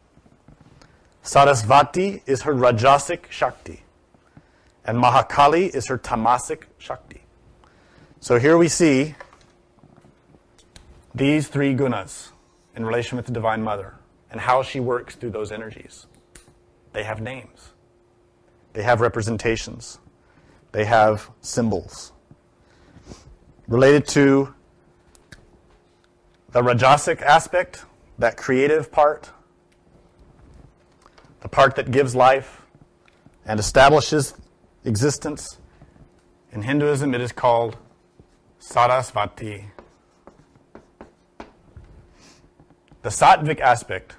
Sarasvati is her Rajasic Shakti. And Mahakali is her Tamasic Shakti. So here we see these three gunas in relation with the Divine Mother and how she works through those energies. They have names, they have representations, they have symbols. related to the Rajasic aspect, that creative part, the part that gives life and establishes existence. In Hinduism, it is called Sarasvati. The sattvic aspect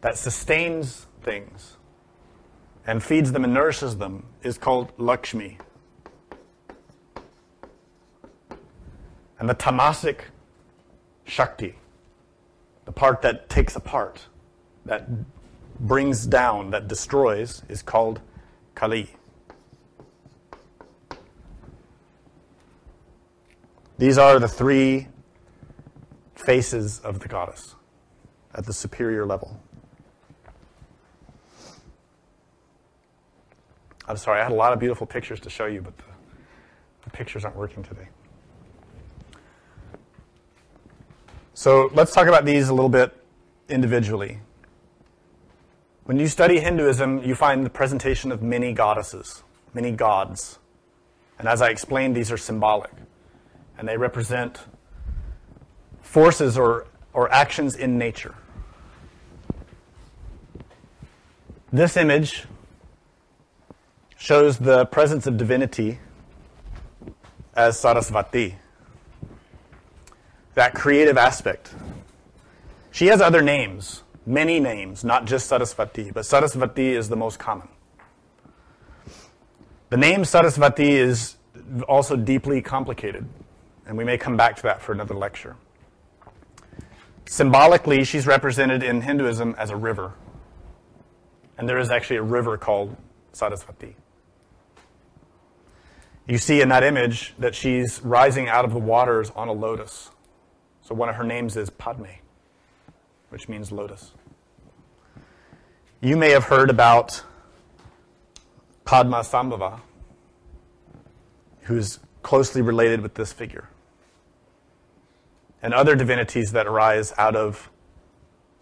that sustains things and feeds them and nourishes them is called Lakshmi. And the tamasic Shakti, the part that takes apart, that brings down, that destroys, is called Kali. These are the three faces of the goddess at the superior level. I'm sorry, I had a lot of beautiful pictures to show you, but the, the pictures aren't working today. So let's talk about these a little bit individually. When you study Hinduism, you find the presentation of many goddesses, many gods. And as I explained, these are symbolic. And they represent forces or, or actions in nature. This image shows the presence of divinity as Sarasvati that creative aspect. She has other names, many names, not just Sarasvati, but Sarasvati is the most common. The name Sarasvati is also deeply complicated, and we may come back to that for another lecture. Symbolically, she's represented in Hinduism as a river, and there is actually a river called Sarasvati. You see in that image that she's rising out of the waters on a lotus. So one of her names is Padme, which means lotus. You may have heard about Padma Sambhava, who's closely related with this figure, and other divinities that arise out of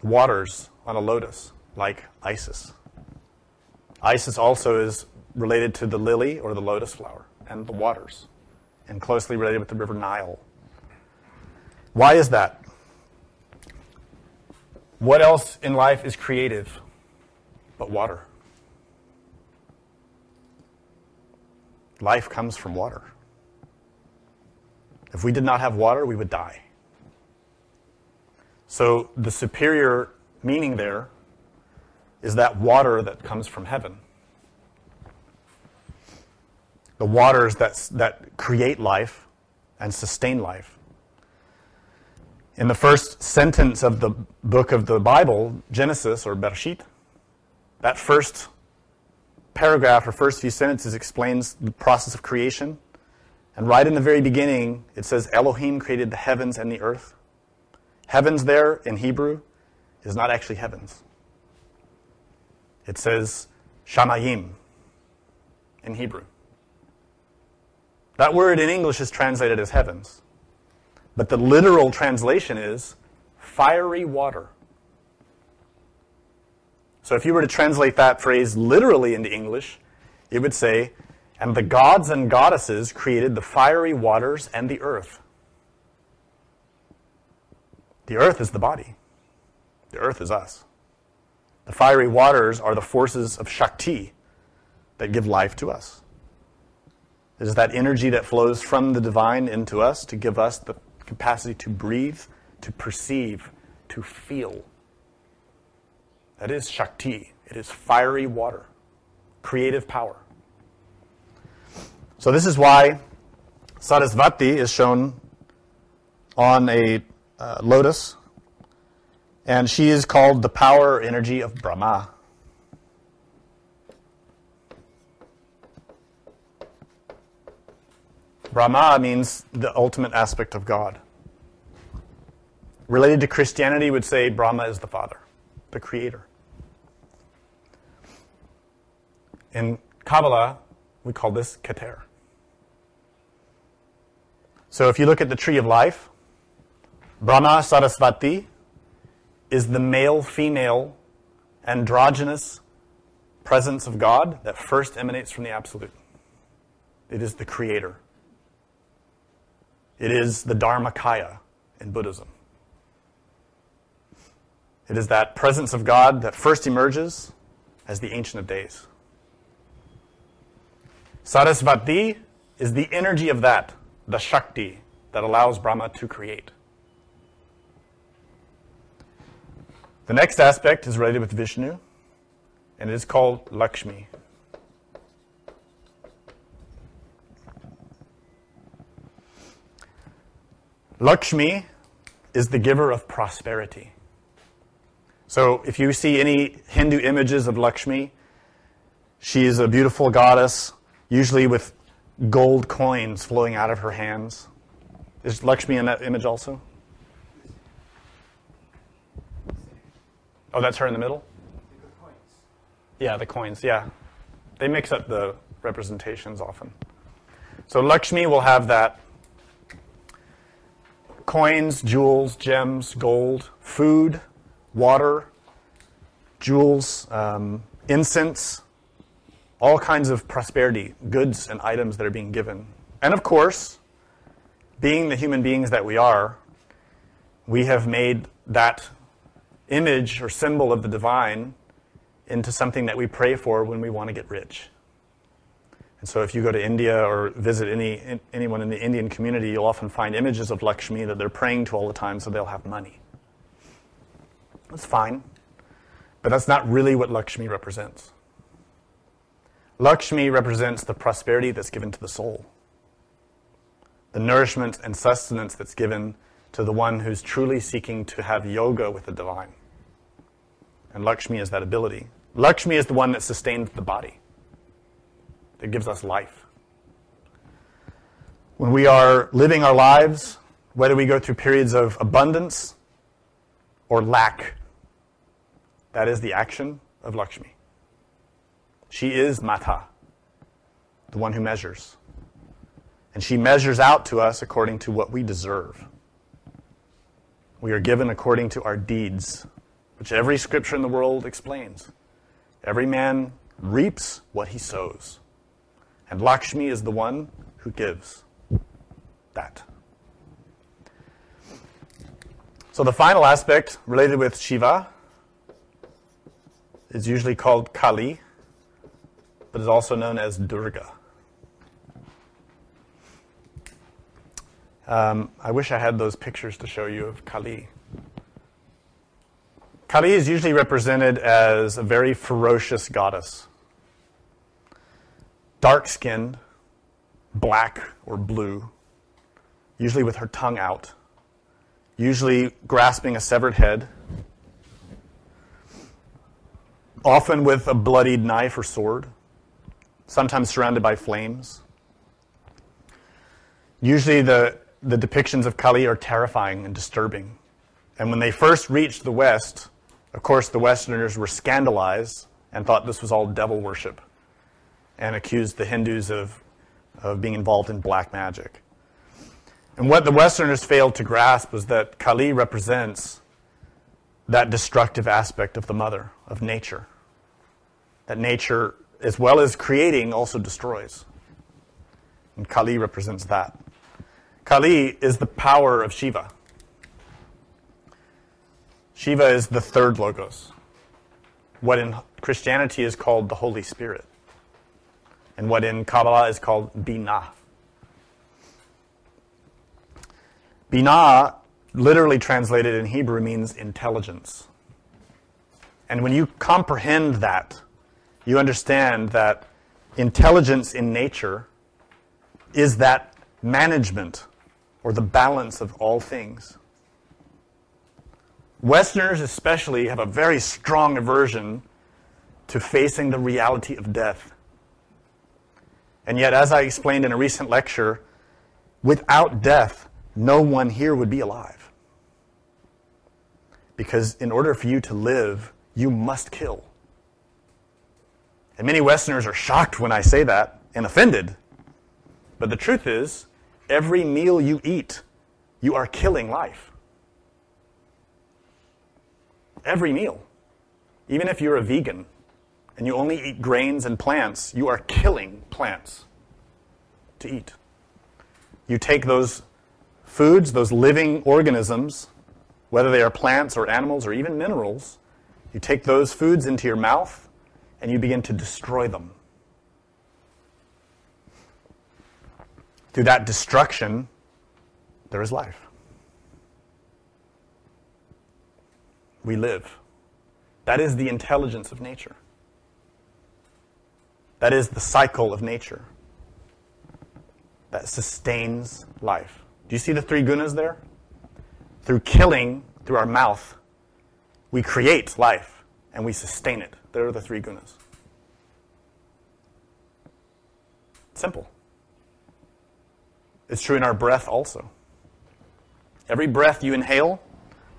waters on a lotus, like Isis. Isis also is related to the lily or the lotus flower and the waters, and closely related with the river Nile. Why is that? What else in life is creative but water? Life comes from water. If we did not have water, we would die. So the superior meaning there is that water that comes from heaven. The waters that, that create life and sustain life. In the first sentence of the book of the Bible, Genesis or Bereshit, that first paragraph or first few sentences explains the process of creation. And right in the very beginning, it says Elohim created the heavens and the earth. Heavens there in Hebrew is not actually heavens. It says Shamayim in Hebrew. That word in English is translated as heavens. But the literal translation is fiery water. So if you were to translate that phrase literally into English, it would say, And the gods and goddesses created the fiery waters and the earth. The earth is the body, the earth is us. The fiery waters are the forces of Shakti that give life to us. It is that energy that flows from the divine into us to give us the capacity to breathe, to perceive, to feel. That is Shakti. It is fiery water, creative power. So, this is why Sarasvati is shown on a uh, lotus, and she is called the power energy of Brahma. Brahma means the ultimate aspect of God. Related to Christianity, would say Brahma is the Father, the Creator. In Kabbalah, we call this Keter. So if you look at the tree of life, Brahma Sarasvati is the male female androgynous presence of God that first emanates from the Absolute. It is the Creator. It is the Dharmakaya in Buddhism. It is that presence of God that first emerges as the Ancient of Days. Sarasvati is the energy of that, the Shakti, that allows Brahma to create. The next aspect is related with Vishnu, and it is called Lakshmi. Lakshmi is the giver of prosperity. So if you see any Hindu images of Lakshmi, she is a beautiful goddess, usually with gold coins flowing out of her hands. Is Lakshmi in that image also? Oh, that's her in the middle? Yeah, the coins, yeah. They mix up the representations often. So Lakshmi will have that coins, jewels, gems, gold, food, water, jewels, um, incense, all kinds of prosperity, goods and items that are being given. And of course, being the human beings that we are, we have made that image or symbol of the divine into something that we pray for when we want to get rich. And so if you go to India or visit any, anyone in the Indian community, you'll often find images of Lakshmi that they're praying to all the time so they'll have money. That's fine. But that's not really what Lakshmi represents. Lakshmi represents the prosperity that's given to the soul, the nourishment and sustenance that's given to the one who's truly seeking to have yoga with the divine. And Lakshmi is that ability. Lakshmi is the one that sustains the body, that gives us life. When we are living our lives, whether we go through periods of abundance or lack, that is the action of Lakshmi. She is Mata, the one who measures. And she measures out to us according to what we deserve. We are given according to our deeds, which every scripture in the world explains. Every man reaps what he sows. And Lakshmi is the one who gives that. So the final aspect related with Shiva is usually called Kali, but is also known as Durga. Um, I wish I had those pictures to show you of Kali. Kali is usually represented as a very ferocious goddess. Dark skinned, black or blue, usually with her tongue out, usually grasping a severed head, often with a bloodied knife or sword, sometimes surrounded by flames. Usually the the depictions of Kali are terrifying and disturbing. And when they first reached the West, of course, the Westerners were scandalized and thought this was all devil worship and accused the Hindus of, of being involved in black magic. And what the Westerners failed to grasp was that Kali represents that destructive aspect of the mother, of nature. That nature, as well as creating, also destroys. And Kali represents that. Kali is the power of Shiva. Shiva is the third logos, what in Christianity is called the Holy Spirit, and what in Kabbalah is called Binah. Binah, literally translated in Hebrew, means intelligence. And when you comprehend that, you understand that intelligence in nature is that management or the balance of all things. Westerners, especially, have a very strong aversion to facing the reality of death. And yet, as I explained in a recent lecture, without death, no one here would be alive. Because in order for you to live, you must kill. And many Westerners are shocked when I say that and offended. But the truth is, Every meal you eat, you are killing life. Every meal. Even if you're a vegan and you only eat grains and plants, you are killing plants to eat. You take those foods, those living organisms, whether they are plants or animals or even minerals, you take those foods into your mouth and you begin to destroy them. Through that destruction, there is life. We live. That is the intelligence of nature. That is the cycle of nature that sustains life. Do you see the three gunas there? Through killing, through our mouth, we create life and we sustain it. There are the three gunas. Simple. It's true in our breath also. Every breath you inhale,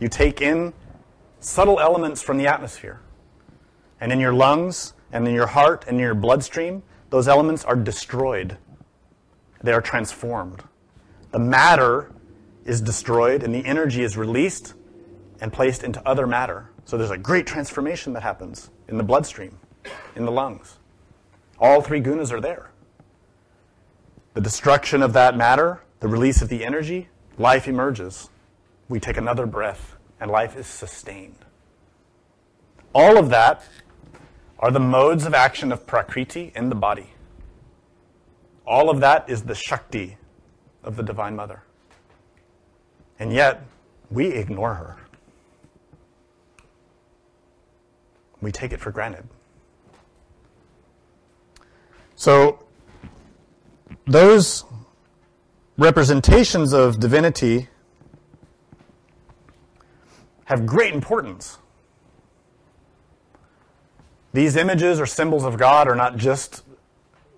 you take in subtle elements from the atmosphere. And in your lungs, and in your heart, and in your bloodstream, those elements are destroyed. They are transformed. The matter is destroyed, and the energy is released and placed into other matter. So there's a great transformation that happens in the bloodstream, in the lungs. All three gunas are there the destruction of that matter, the release of the energy, life emerges. We take another breath, and life is sustained. All of that are the modes of action of Prakriti in the body. All of that is the Shakti of the Divine Mother. And yet, we ignore her. We take it for granted. So, those representations of divinity have great importance. These images or symbols of God are not just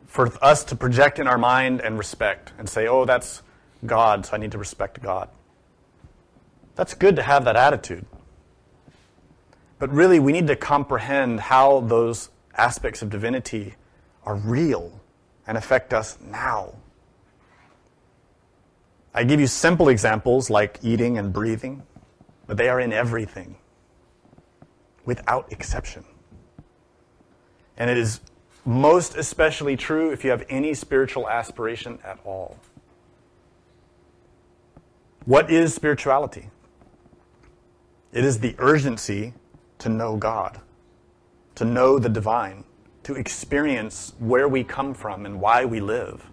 for us to project in our mind and respect and say, oh, that's God, so I need to respect God. That's good to have that attitude. But really, we need to comprehend how those aspects of divinity are real and affect us now. I give you simple examples like eating and breathing, but they are in everything, without exception. And it is most especially true if you have any spiritual aspiration at all. What is spirituality? It is the urgency to know God, to know the divine, to experience where we come from and why we live.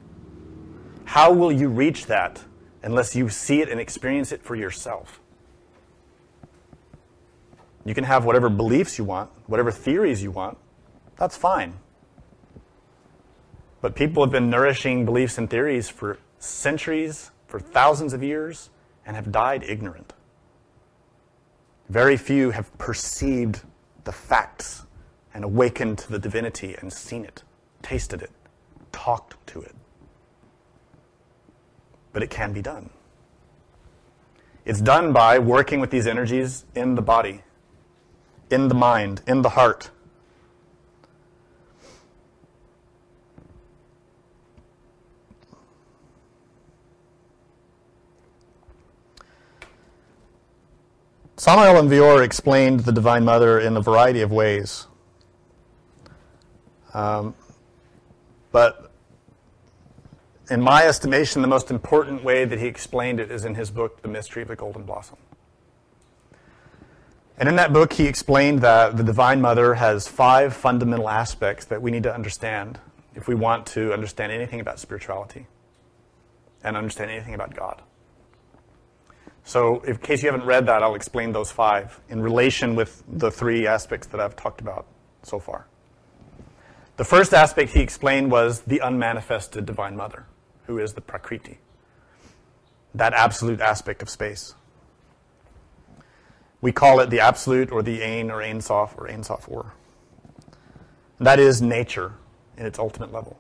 How will you reach that unless you see it and experience it for yourself? You can have whatever beliefs you want, whatever theories you want. That's fine. But people have been nourishing beliefs and theories for centuries, for thousands of years, and have died ignorant. Very few have perceived the facts and awakened to the divinity and seen it, tasted it, talked to it. But it can be done. It's done by working with these energies in the body, in the mind, in the heart. Samael Aun Weor explained the Divine Mother in a variety of ways. Um, but in my estimation, the most important way that he explained it is in his book, The Mystery of the Golden Blossom. And in that book, he explained that the Divine Mother has five fundamental aspects that we need to understand if we want to understand anything about spirituality and understand anything about God. So, in case you haven't read that, I'll explain those five in relation with the three aspects that I've talked about so far. The first aspect he explained was the unmanifested Divine Mother, who is the Prakriti, that absolute aspect of space. We call it the absolute or the Ain or Ein Sof or Ein Sof Or. That is nature in its ultimate level.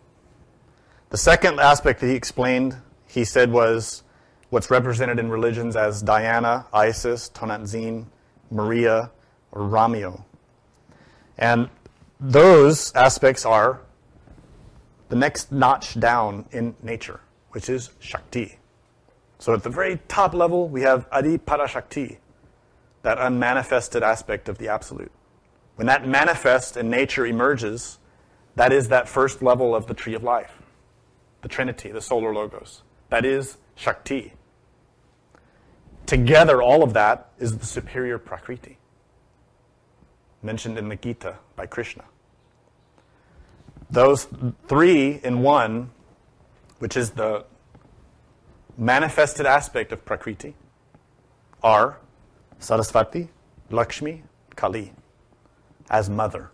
The second aspect that he explained, he said, was what's represented in religions as Diana, Isis, Tonantzin, Maria, or Ramio. And those aspects are the next notch down in nature, which is Shakti. So at the very top level, we have Adi Parashakti, that unmanifested aspect of the Absolute. When that manifests in nature emerges, that is that first level of the tree of life, the Trinity, the solar logos. That is Shakti. Together, all of that is the superior Prakriti, mentioned in the Gita by Krishna. Those three in one, which is the manifested aspect of Prakriti, are Saraswati, Lakshmi, Kali, as mother.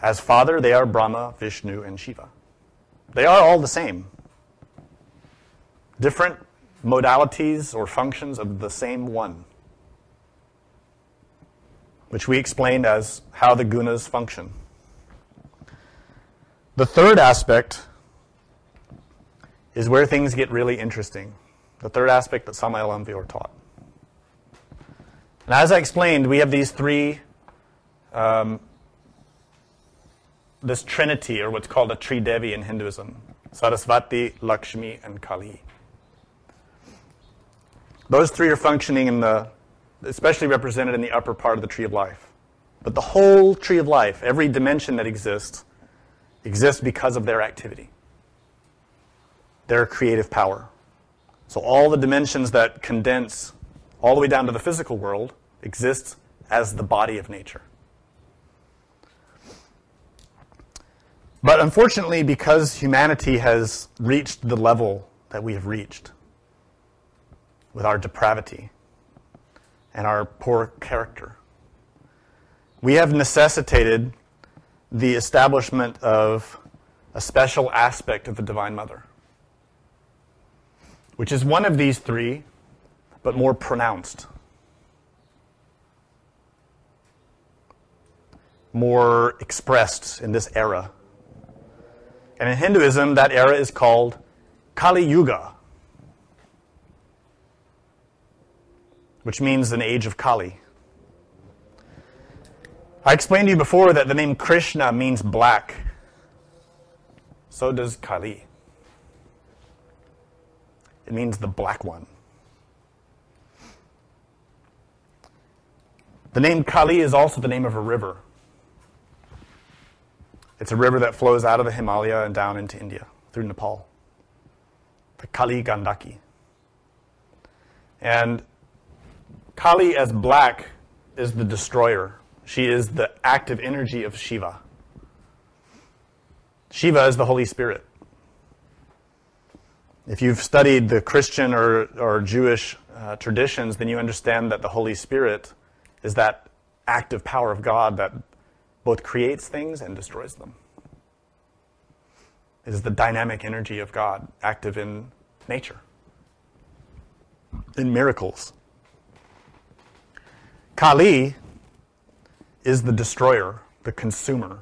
As father, they are Brahma, Vishnu, and Shiva. They are all the same. Different modalities or functions of the same one, which we explained as how the gunas function. The third aspect is where things get really interesting. The third aspect that Samael Aun Weor taught. And as I explained, we have these three, um, this trinity, or what's called a Tridevi in Hinduism Saraswati, Lakshmi, and Kali. Those three are functioning in the, especially represented in the upper part of the tree of life. But the whole tree of life, every dimension that exists, exists because of their activity, their creative power. So all the dimensions that condense all the way down to the physical world exist as the body of nature. But unfortunately, because humanity has reached the level that we have reached with our depravity and our poor character, we have necessitated the establishment of a special aspect of the Divine Mother, which is one of these three, but more pronounced, more expressed in this era. And in Hinduism, that era is called Kali Yuga, which means an age of Kali. I explained to you before that the name Krishna means black. So does Kali. It means the black one. The name Kali is also the name of a river. It's a river that flows out of the Himalaya and down into India through Nepal. The Kali Gandaki. And Kali as black is the destroyer she is the active energy of Shiva. Shiva is the Holy Spirit. If you've studied the Christian or, or Jewish uh, traditions, then you understand that the Holy Spirit is that active power of God that both creates things and destroys them. It is the dynamic energy of God active in nature, in miracles. Kali is the destroyer, the consumer.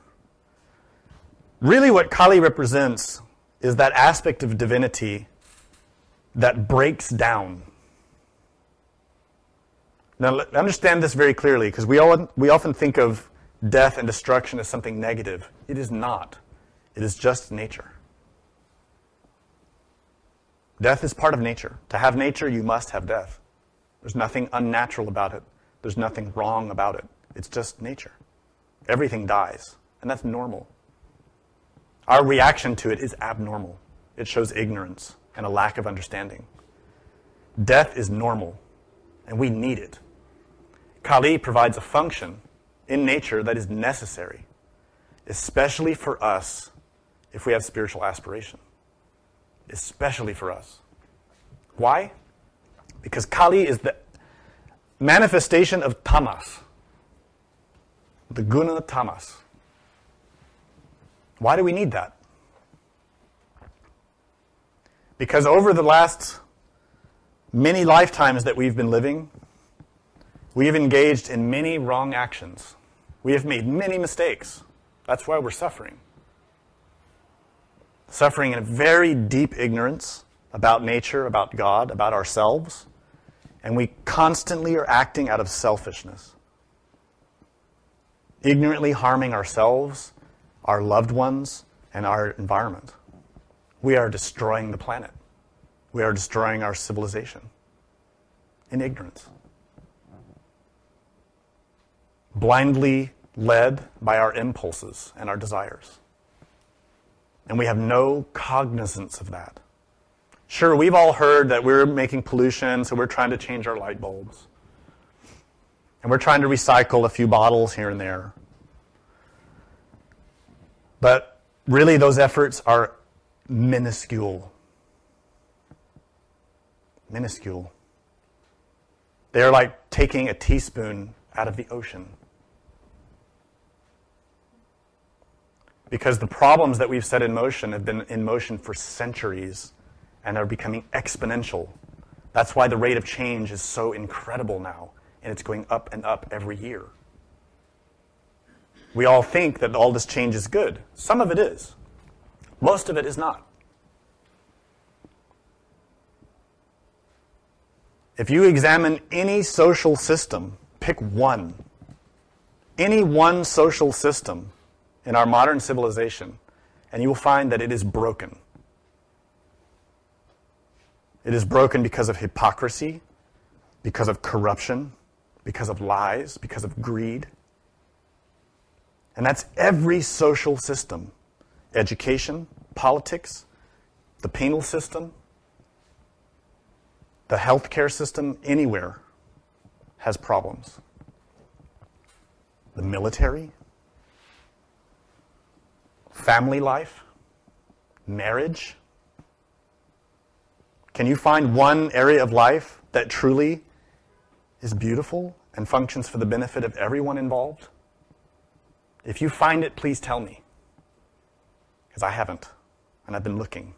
Really, what Kali represents is that aspect of divinity that breaks down. Now, understand this very clearly because we, all, we often think of death and destruction as something negative. It is not, it is just nature. Death is part of nature. To have nature, you must have death. There's nothing unnatural about it, there's nothing wrong about it. It's just nature. Everything dies, and that's normal. Our reaction to it is abnormal. It shows ignorance and a lack of understanding. Death is normal, and we need it. Kali provides a function in nature that is necessary, especially for us if we have spiritual aspiration. Especially for us. Why? Because Kali is the manifestation of tamas, the guna tamas. Why do we need that? Because over the last many lifetimes that we've been living, we have engaged in many wrong actions. We have made many mistakes. That's why we're suffering. Suffering in a very deep ignorance about nature, about God, about ourselves. And we constantly are acting out of selfishness ignorantly harming ourselves, our loved ones, and our environment. We are destroying the planet. We are destroying our civilization in ignorance. Blindly led by our impulses and our desires. And we have no cognizance of that. Sure, we've all heard that we're making pollution, so we're trying to change our light bulbs. And we're trying to recycle a few bottles here and there. But really, those efforts are minuscule. Minuscule. They're like taking a teaspoon out of the ocean. Because the problems that we've set in motion have been in motion for centuries and are becoming exponential. That's why the rate of change is so incredible now, and it's going up and up every year. We all think that all this change is good. Some of it is, most of it is not. If you examine any social system, pick one, any one social system in our modern civilization, and you will find that it is broken. It is broken because of hypocrisy, because of corruption, because of lies, because of greed. And that's every social system education, politics, the penal system, the healthcare system, anywhere has problems. The military, family life, marriage. Can you find one area of life that truly is beautiful and functions for the benefit of everyone involved? If you find it, please tell me. Because I haven't, and I've been looking.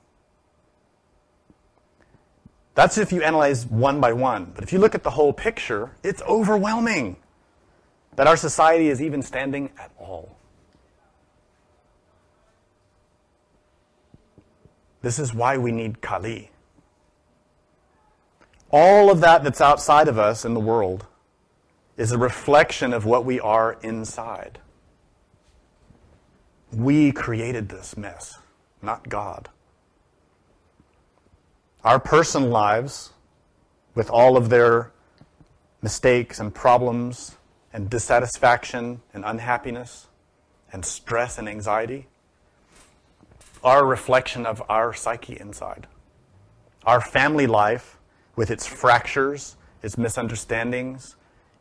That's if you analyze one by one. But if you look at the whole picture, it's overwhelming that our society is even standing at all. This is why we need Kali. All of that that's outside of us in the world is a reflection of what we are inside. We created this mess, not God. Our personal lives, with all of their mistakes and problems and dissatisfaction and unhappiness and stress and anxiety, are a reflection of our psyche inside. Our family life, with its fractures, its misunderstandings,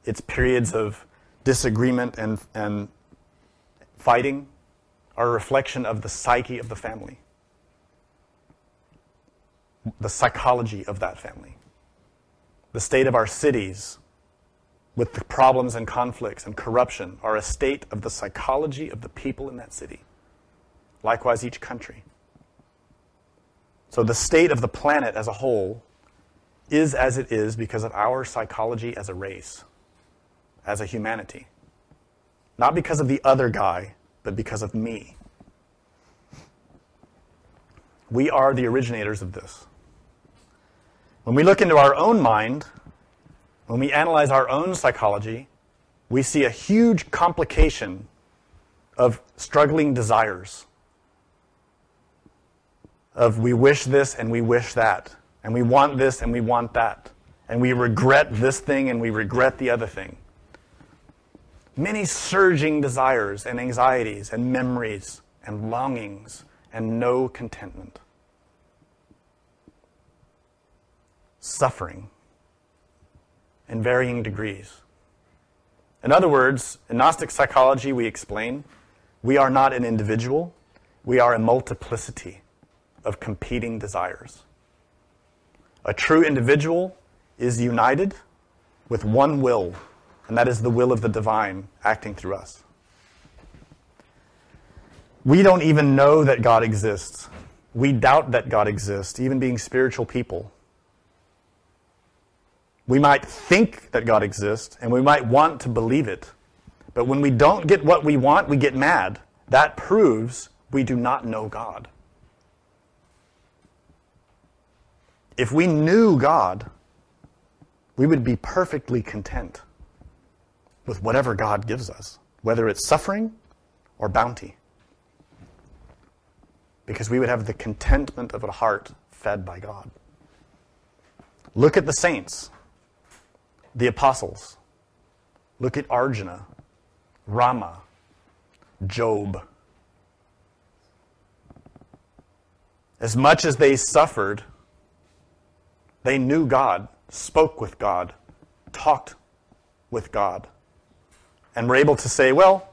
its periods of disagreement and, and fighting, are a reflection of the psyche of the family, the psychology of that family. The state of our cities, with the problems and conflicts and corruption, are a state of the psychology of the people in that city. Likewise, each country. So the state of the planet as a whole is as it is because of our psychology as a race, as a humanity. Not because of the other guy, but because of me. We are the originators of this. When we look into our own mind, when we analyze our own psychology, we see a huge complication of struggling desires of we wish this and we wish that, and we want this and we want that, and we regret this thing and we regret the other thing. Many surging desires and anxieties and memories and longings and no contentment. Suffering in varying degrees. In other words, in Gnostic psychology, we explain we are not an individual, we are a multiplicity of competing desires. A true individual is united with one will, and that is the will of the divine acting through us. We don't even know that God exists. We doubt that God exists, even being spiritual people. We might think that God exists, and we might want to believe it. But when we don't get what we want, we get mad. That proves we do not know God. If we knew God, we would be perfectly content with whatever God gives us, whether it's suffering or bounty. Because we would have the contentment of a heart fed by God. Look at the saints, the apostles. Look at Arjuna, Rama, Job. As much as they suffered, They knew God, spoke with God, talked with God, and were able to say, well,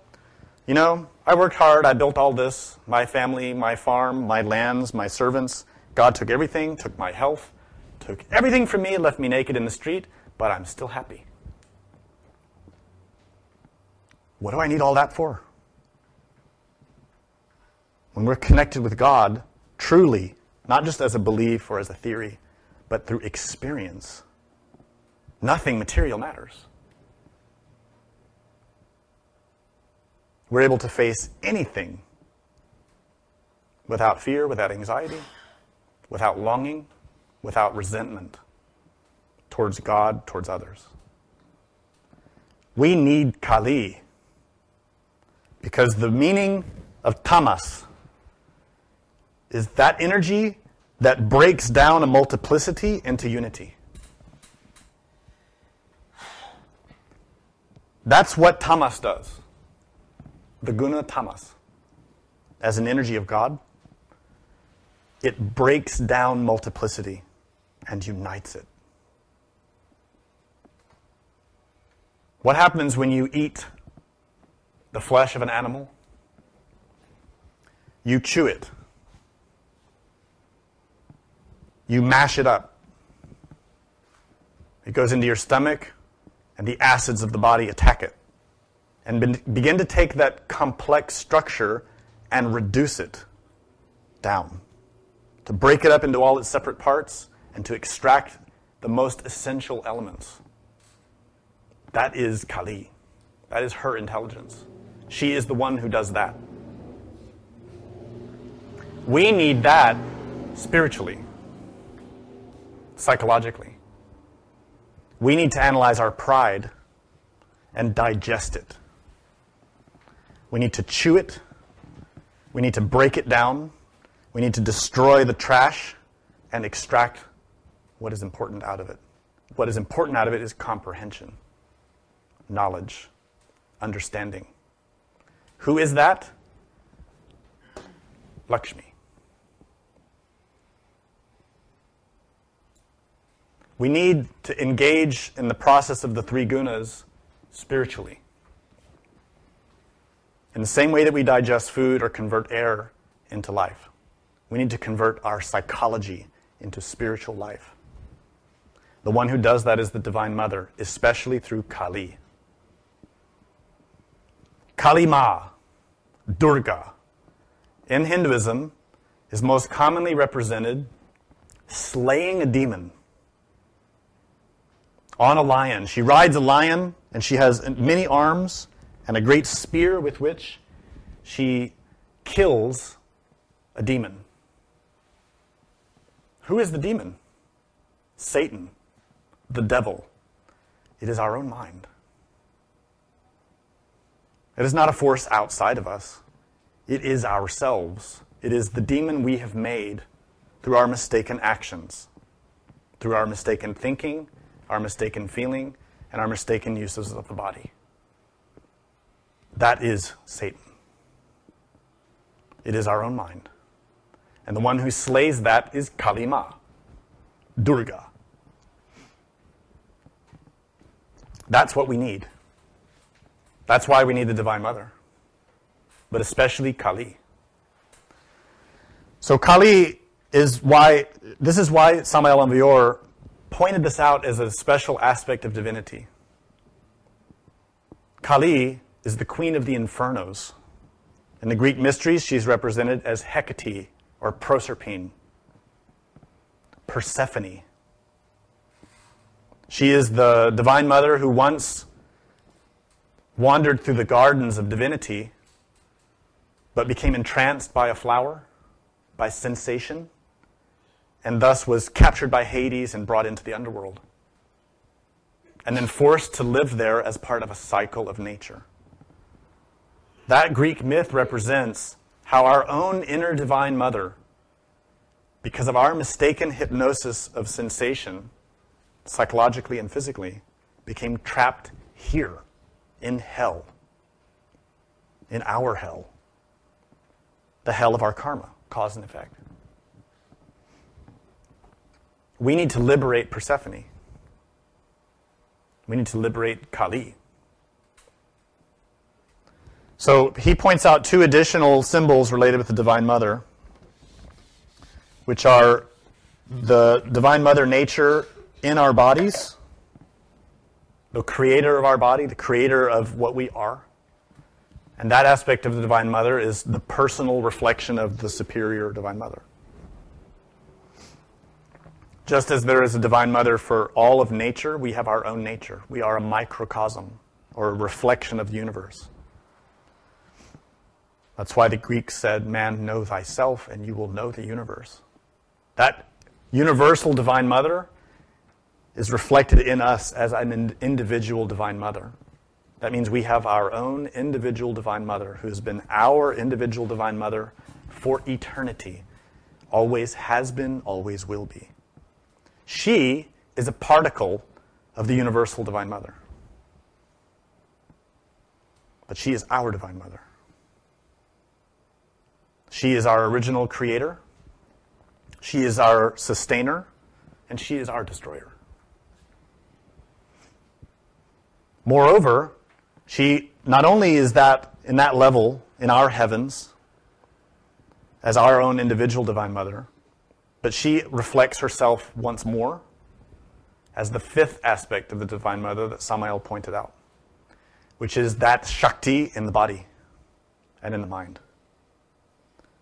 you know, I worked hard, I built all this, my family, my farm, my lands, my servants. God took everything, took my health, took everything from me, left me naked in the street, but I'm still happy. What do I need all that for? When we're connected with God, truly, not just as a belief or as a theory, but through experience, nothing material matters. We're able to face anything without fear, without anxiety, without longing, without resentment towards God, towards others. We need Kali because the meaning of tamas is that energy that breaks down a multiplicity into unity. That's what tamas does. The guna tamas, as an energy of God, it breaks down multiplicity and unites it. What happens when you eat the flesh of an animal? You chew it. You mash it up. It goes into your stomach, and the acids of the body attack it and begin to take that complex structure and reduce it down, to break it up into all its separate parts, and to extract the most essential elements. That is Kali. That is her intelligence. She is the one who does that. We need that spiritually, psychologically. We need to analyze our pride and digest it. We need to chew it. We need to break it down. We need to destroy the trash and extract what is important out of it. What is important out of it is comprehension, knowledge, understanding. Who is that? Lakshmi. We need to engage in the process of the three gunas spiritually. In the same way that we digest food or convert air into life, we need to convert our psychology into spiritual life. The one who does that is the Divine Mother, especially through Kali. Kali Ma, Durga, in Hinduism is most commonly represented slaying a demon on a lion. She rides a lion and she has many arms and a great spear with which she kills a demon. Who is the demon? Satan, the devil. It is our own mind. It is not a force outside of us. It is ourselves. It is the demon we have made through our mistaken actions, through our mistaken thinking, our mistaken feeling, and our mistaken uses of the body. That is Satan. It is our own mind. And the one who slays that is Kali Ma, Durga. That's what we need. That's why we need the Divine Mother, but especially Kali. So Kali is why, this is why Samael Aun Weor pointed this out as a special aspect of divinity. Kali is the queen of the infernos. In the Greek mysteries, she's represented as Hecate or Proserpine, Persephone. She is the divine mother who once wandered through the gardens of divinity, but became entranced by a flower, by sensation, and thus was captured by Hades and brought into the underworld, and then forced to live there as part of a cycle of nature. That Greek myth represents how our own inner divine mother, because of our mistaken hypnosis of sensation, psychologically and physically, became trapped here in hell, in our hell, the hell of our karma, cause and effect. We need to liberate Persephone. We need to liberate Kali. So he points out two additional symbols related with the Divine Mother, which are the Divine Mother nature in our bodies, the creator of our body, the creator of what we are. And that aspect of the Divine Mother is the personal reflection of the superior Divine Mother. Just as there is a Divine Mother for all of nature, we have our own nature. We are a microcosm or a reflection of the universe. That's why the Greeks said, Man, know thyself, and you will know the universe. That universal Divine Mother is reflected in us as an individual Divine Mother. That means we have our own individual Divine Mother who has been our individual Divine Mother for eternity. Always has been, always will be. She is a particle of the universal Divine Mother. But she is our Divine Mother. She is our original creator. She is our sustainer. And she is our destroyer. Moreover, she not only is that in that level in our heavens as our own individual divine mother, but she reflects herself once more as the fifth aspect of the divine mother that Samael pointed out, which is that Shakti in the body and in the mind.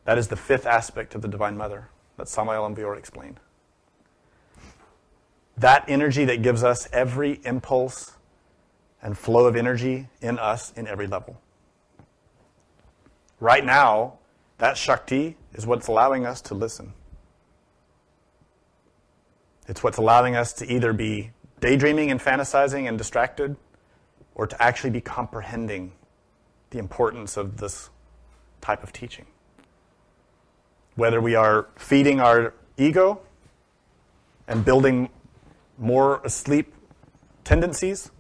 That is the fifth aspect of the Divine Mother that Samael Aun Weor explained. That energy that gives us every impulse and flow of energy in us in every level. Right now, that Shakti is what's allowing us to listen. It's what's allowing us to either be daydreaming and fantasizing and distracted, or to actually be comprehending the importance of this type of teaching whether we are feeding our ego and building more asleep tendencies,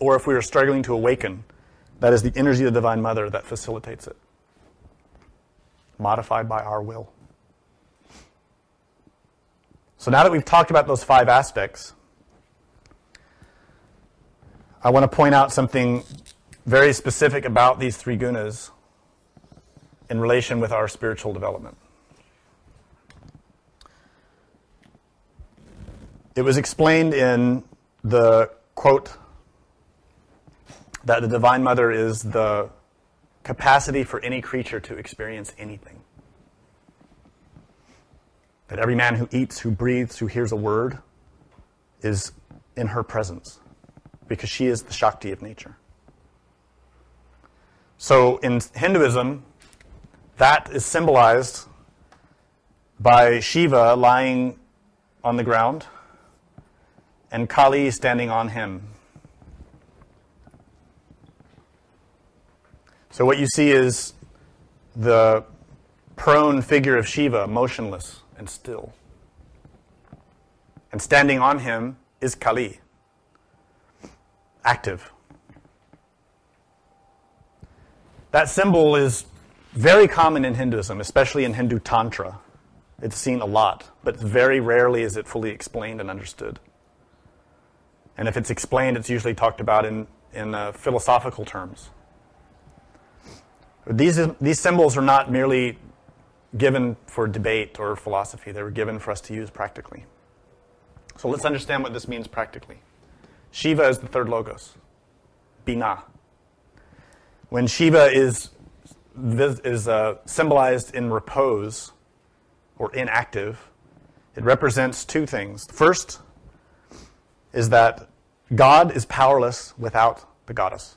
or if we are struggling to awaken, that is the energy of the Divine Mother that facilitates it, modified by our will. So now that we've talked about those five aspects, I want to point out something very specific about these three gunas in relation with our spiritual development. It was explained in the quote that the Divine Mother is the capacity for any creature to experience anything. That every man who eats, who breathes, who hears a word is in her presence because she is the Shakti of nature. So in Hinduism, that is symbolized by Shiva lying on the ground and Kali standing on him. So, what you see is the prone figure of Shiva, motionless and still. And standing on him is Kali, active. That symbol is very common in Hinduism, especially in Hindu Tantra. It's seen a lot, but very rarely is it fully explained and understood. And if it's explained, it's usually talked about in, in uh, philosophical terms. These, these symbols are not merely given for debate or philosophy, they were given for us to use practically. So let's understand what this means practically. Shiva is the third logos, Binah. When Shiva is is uh, symbolized in repose or inactive, it represents two things. First is that God is powerless without the goddess.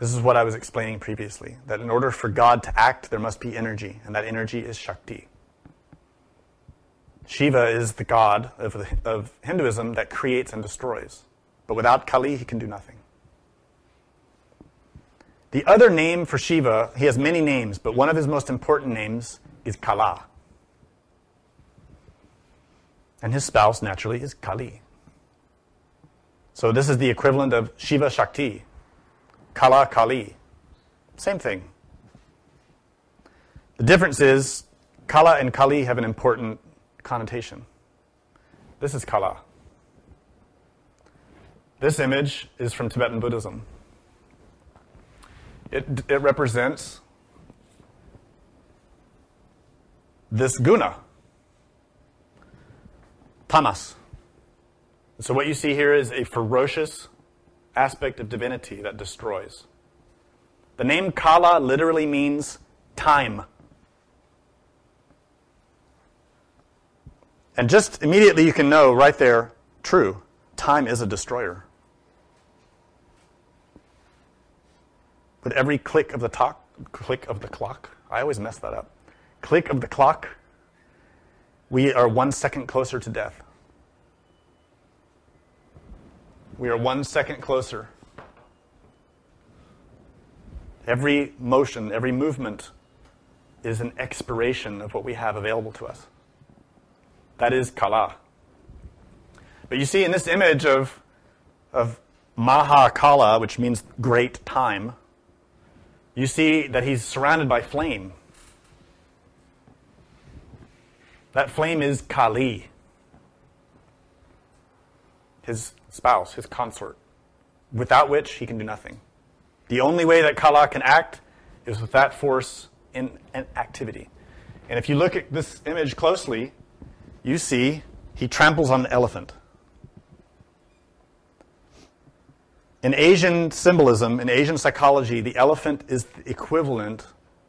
This is what I was explaining previously that in order for God to act, there must be energy, and that energy is Shakti. Shiva is the god of, the, of Hinduism that creates and destroys. But without Kali, he can do nothing. The other name for Shiva, he has many names, but one of his most important names is Kala. And his spouse, naturally, is Kali. So this is the equivalent of Shiva Shakti, Kala Kali. Same thing. The difference is Kala and Kali have an important connotation. This is Kala. This image is from Tibetan Buddhism. It, it represents this guna, tamas. So, what you see here is a ferocious aspect of divinity that destroys. The name Kala literally means time. And just immediately you can know right there, true, time is a destroyer. With every click of the talk, click of the clock, I always mess that up. Click of the clock, we are one second closer to death. We are one second closer Every motion, every movement is an expiration of what we have available to us. That is kala. But you see in this image of, of Mahakala, which means great time, you see that he's surrounded by flame. That flame is Kali, his spouse, his consort, without which he can do nothing. The only way that Kala can act is with that force in an activity. And if you look at this image closely, you see he tramples on an elephant. In Asian symbolism, in Asian psychology, the elephant is the equivalent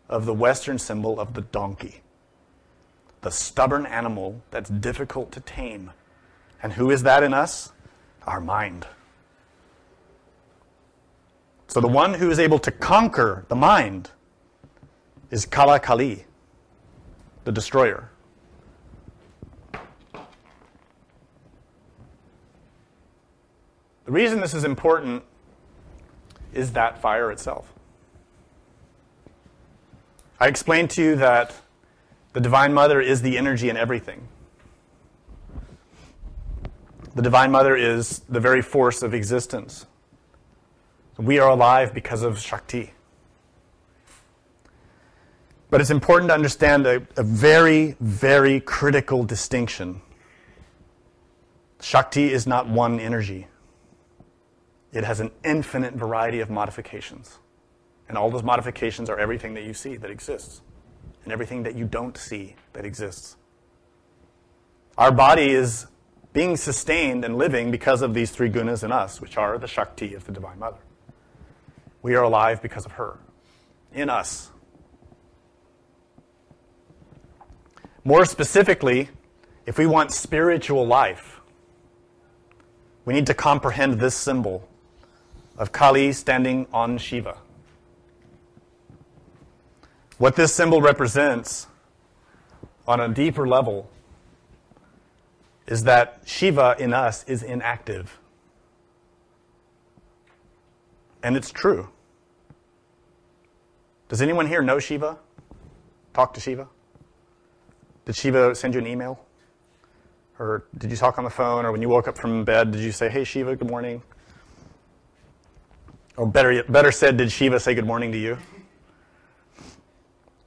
of the Western symbol of the donkey, the stubborn animal that's difficult to tame. And who is that in us? Our mind. So the one who is able to conquer the mind is Kala Kali, the destroyer. The reason this is important is that fire itself. I explained to you that the Divine Mother is the energy in everything. The Divine Mother is the very force of existence. We are alive because of Shakti. But it's important to understand a, a very, very critical distinction. Shakti is not one energy. It has an infinite variety of modifications. And all those modifications are everything that you see that exists, and everything that you don't see that exists. Our body is being sustained and living because of these three gunas in us, which are the Shakti of the Divine Mother. We are alive because of her, in us. More specifically, if we want spiritual life, we need to comprehend this symbol of Kali standing on Shiva. What this symbol represents on a deeper level is that Shiva in us is inactive. And it's true. Does anyone here know Shiva? Talk to Shiva? Did Shiva send you an email? Or did you talk on the phone? Or when you woke up from bed, did you say, hey, Shiva, good morning? Or better, better said, did Shiva say good morning to you?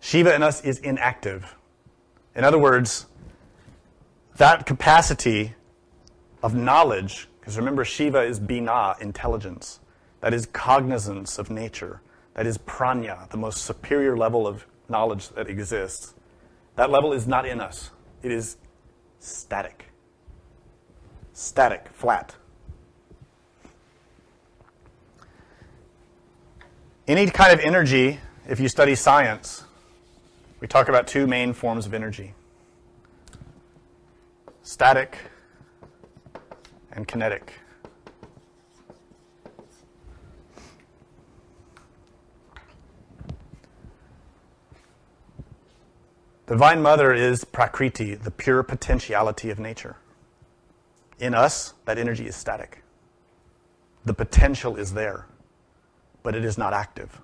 Shiva in us is inactive. In other words, that capacity of knowledge, because remember, Shiva is Binah, intelligence. That is cognizance of nature. That is prajna, the most superior level of knowledge that exists. That level is not in us. It is static. Static, flat. Any kind of energy, if you study science, we talk about two main forms of energy static and kinetic. The Divine Mother is Prakriti, the pure potentiality of nature. In us, that energy is static. The potential is there, but it is not active.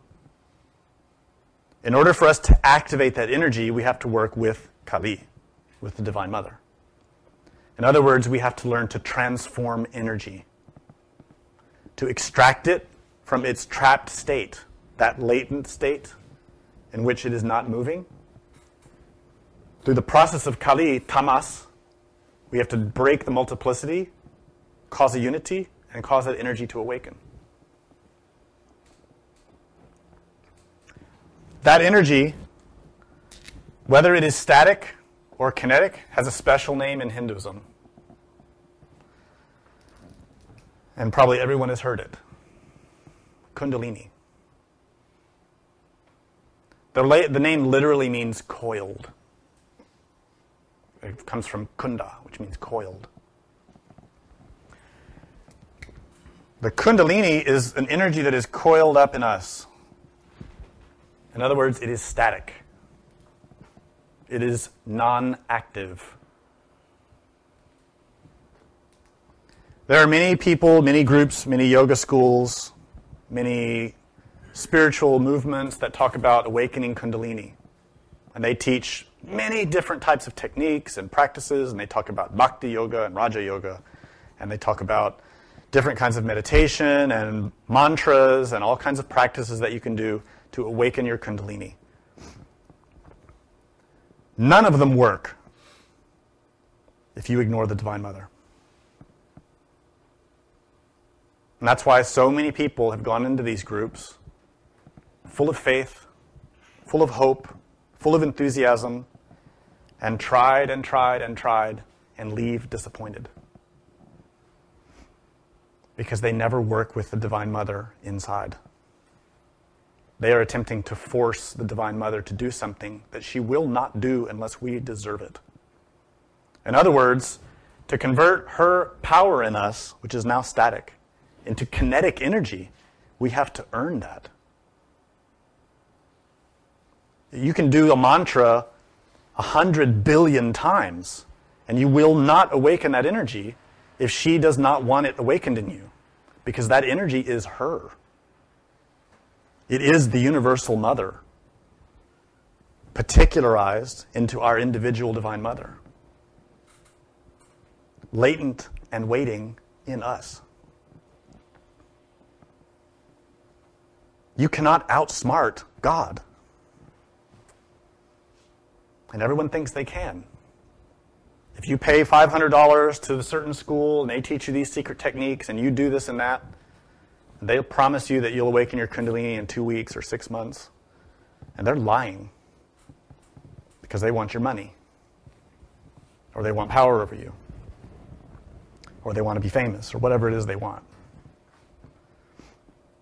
In order for us to activate that energy, we have to work with Kali, with the Divine Mother. In other words, we have to learn to transform energy, to extract it from its trapped state, that latent state in which it is not moving, Through the process of Kali, tamas, we have to break the multiplicity, cause a unity, and cause that energy to awaken. That energy, whether it is static or kinetic, has a special name in Hinduism. And probably everyone has heard it Kundalini. The, la- the name literally means coiled. It comes from kunda, which means coiled. The kundalini is an energy that is coiled up in us. In other words, it is static. It is non active. There are many people, many groups, many yoga schools, many spiritual movements that talk about awakening Kundalini. And they teach many different types of techniques and practices, and they talk about bhakti yoga and raja yoga, and they talk about different kinds of meditation and mantras and all kinds of practices that you can do to awaken your Kundalini. None of them work if you ignore the Divine Mother. And that's why so many people have gone into these groups full of faith, full of hope, full of enthusiasm, and tried and tried and tried and leave disappointed. Because they never work with the Divine Mother inside. They are attempting to force the Divine Mother to do something that she will not do unless we deserve it. In other words, to convert her power in us, which is now static, into kinetic energy, we have to earn that. You can do a mantra a hundred billion times, and you will not awaken that energy if she does not want it awakened in you, because that energy is her. It is the universal mother, particularized into our individual divine mother, latent and waiting in us. You cannot outsmart God. And everyone thinks they can. If you pay $500 to a certain school and they teach you these secret techniques and you do this and that, they'll promise you that you'll awaken your Kundalini in two weeks or six months. And they're lying because they want your money, or they want power over you, or they want to be famous, or whatever it is they want.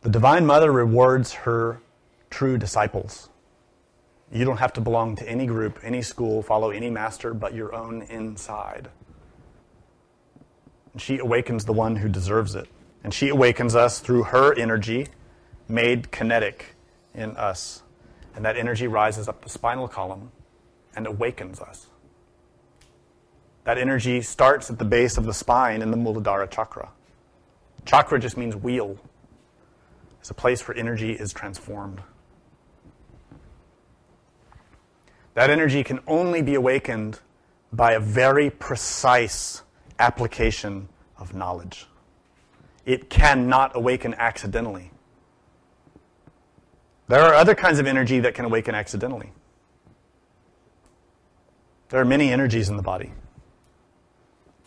The Divine Mother rewards her true disciples. You don't have to belong to any group, any school, follow any master but your own inside. And she awakens the one who deserves it. And she awakens us through her energy made kinetic in us. And that energy rises up the spinal column and awakens us. That energy starts at the base of the spine in the Muladhara chakra. Chakra just means wheel. It's a place where energy is transformed. That energy can only be awakened by a very precise application of knowledge. It cannot awaken accidentally. There are other kinds of energy that can awaken accidentally. There are many energies in the body.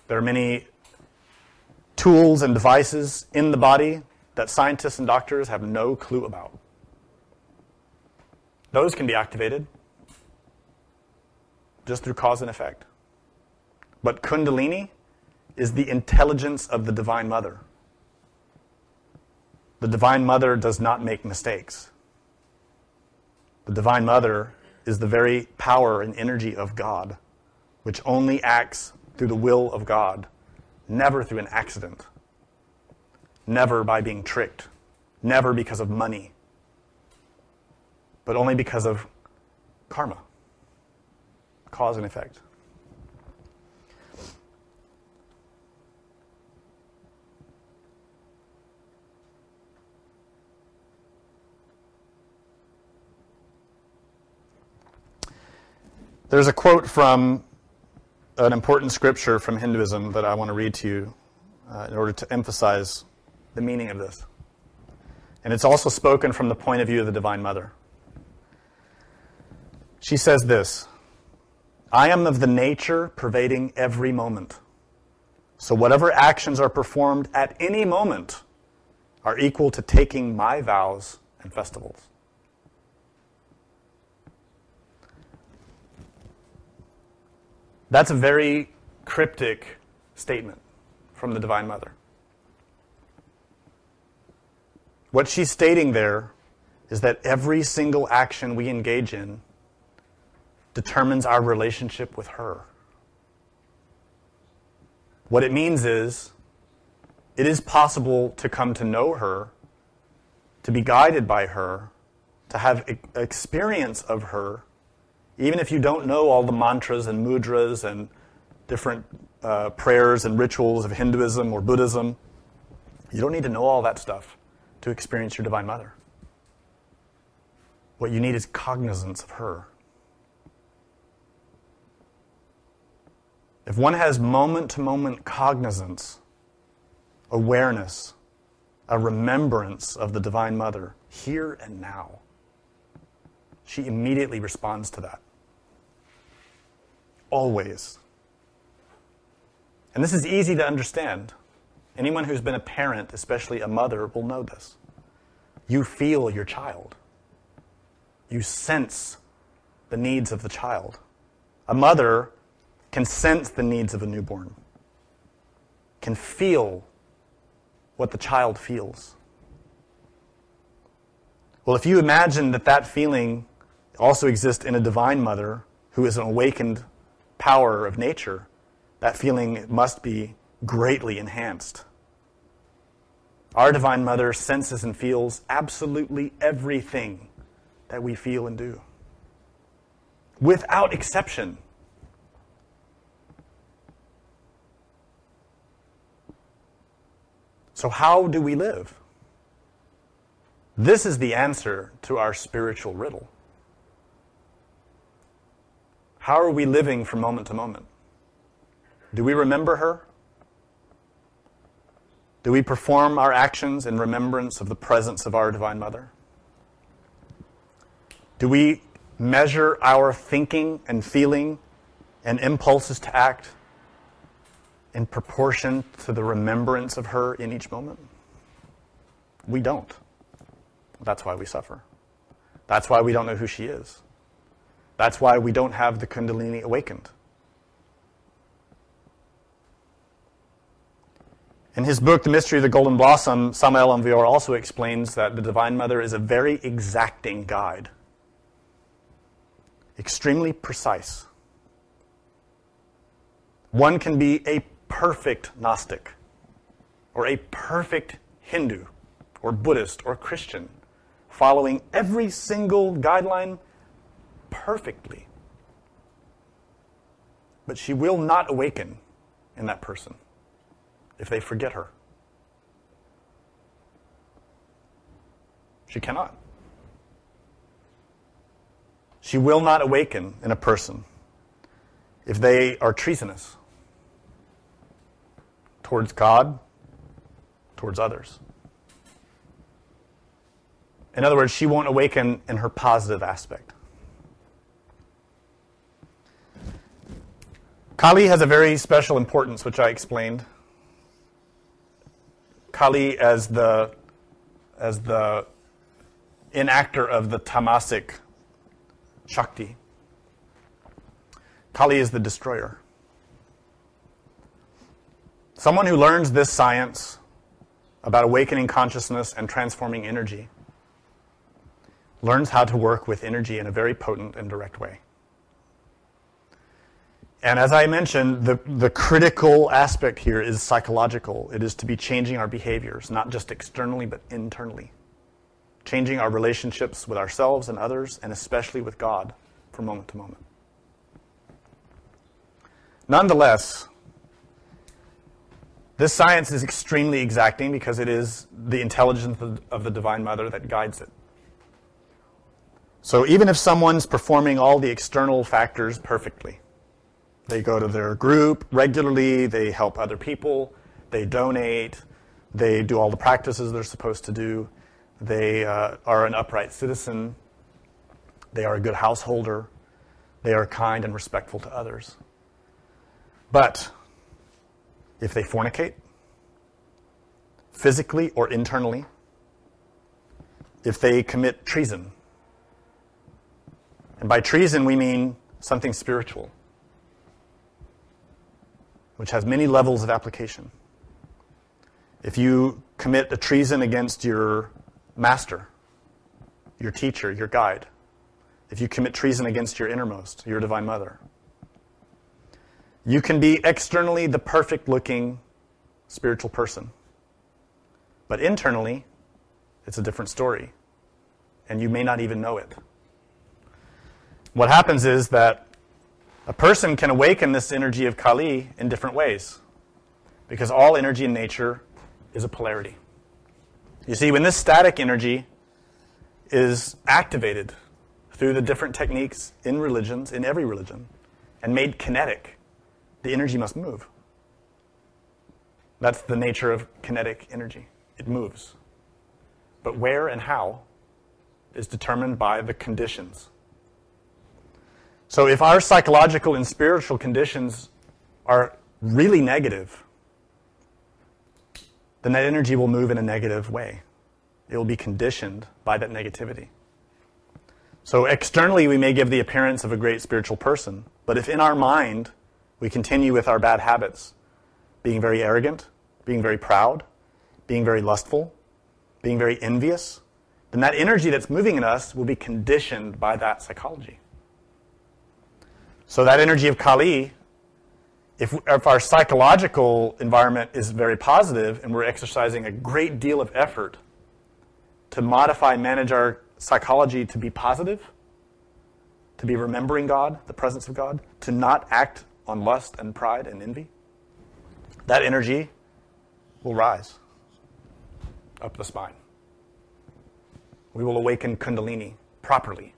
There are many tools and devices in the body that scientists and doctors have no clue about. Those can be activated just through cause and effect. But Kundalini is the intelligence of the Divine Mother. The Divine Mother does not make mistakes. The Divine Mother is the very power and energy of God, which only acts through the will of God, never through an accident, never by being tricked, never because of money, but only because of karma. Cause and effect. There's a quote from an important scripture from Hinduism that I want to read to you uh, in order to emphasize the meaning of this. And it's also spoken from the point of view of the Divine Mother. She says this I am of the nature pervading every moment. So whatever actions are performed at any moment are equal to taking my vows and festivals. That's a very cryptic statement from the Divine Mother. What she's stating there is that every single action we engage in determines our relationship with her. What it means is it is possible to come to know her, to be guided by her, to have experience of her, even if you don't know all the mantras and mudras and different uh, prayers and rituals of Hinduism or Buddhism. You don't need to know all that stuff to experience your Divine Mother. What you need is cognizance of her. If one has moment to moment cognizance, awareness, a remembrance of the Divine Mother here and now, she immediately responds to that. Always. And this is easy to understand. Anyone who's been a parent, especially a mother, will know this. You feel your child. You sense the needs of the child. A mother can sense the needs of a newborn, can feel what the child feels. Well, if you imagine that that feeling also exists in a divine mother who is an awakened power of nature, that feeling must be greatly enhanced. Our Divine Mother senses and feels absolutely everything that we feel and do, without exception. So, how do we live? This is the answer to our spiritual riddle. How are we living from moment to moment? Do we remember her? Do we perform our actions in remembrance of the presence of our Divine Mother? Do we measure our thinking and feeling and impulses to act in proportion to the remembrance of her in each moment? We don't. That's why we suffer. That's why we don't know who she is. That's why we don't have the Kundalini awakened. In his book, The Mystery of the Golden Blossom, Samael Aun Weor also explains that the Divine Mother is a very exacting guide, extremely precise. One can be a perfect Gnostic, or a perfect Hindu, or Buddhist, or Christian, following every single guideline perfectly. But she will not awaken in that person if they forget her. She cannot. She will not awaken in a person if they are treasonous towards God, towards others. In other words, she won't awaken in her positive aspect. Kali has a very special importance, which I explained. Kali as the as the enactor of the tamasic Shakti. Kali is the destroyer. Someone who learns this science about awakening consciousness and transforming energy learns how to work with energy in a very potent and direct way. And as I mentioned, the, the critical aspect here is psychological. It is to be changing our behaviors, not just externally, but internally. Changing our relationships with ourselves and others, and especially with God from moment to moment. Nonetheless, this science is extremely exacting because it is the intelligence of the Divine Mother that guides it. So even if someone's performing all the external factors perfectly, they go to their group regularly, they help other people, they donate, they do all the practices they're supposed to do, they uh, are an upright citizen, they are a good householder, They are kind and respectful to others. But if they fornicate, physically or internally, if they commit treason, and by treason we mean something spiritual, which has many levels of application. If you commit a treason against your master, your teacher, your guide, if you commit treason against your innermost, your divine mother, you can be externally the perfect looking spiritual person. But internally, it's a different story. And you may not even know it. What happens is that a person can awaken this energy of Kali in different ways. Because all energy in nature is a polarity. You see, when this static energy is activated through the different techniques in religions, in every religion, and made kinetic, the energy must move. That's the nature of kinetic energy. It moves. But where and how is determined by the conditions. So if our psychological and spiritual conditions are really negative, then that energy will move in a negative way. It will be conditioned by that negativity. So externally, we may give the appearance of a great spiritual person, but if in our mind we continue with our bad habits, being very arrogant, being very proud, being very lustful, being very envious, then that energy that's moving in us will be conditioned by that psychology. So that energy of Kali if, if our psychological environment is very positive and we're exercising a great deal of effort to modify, manage our psychology to be positive, to be remembering God, the presence of God, to not act on lust and pride and envy, that energy will rise up the spine. We will awaken Kundalini properly,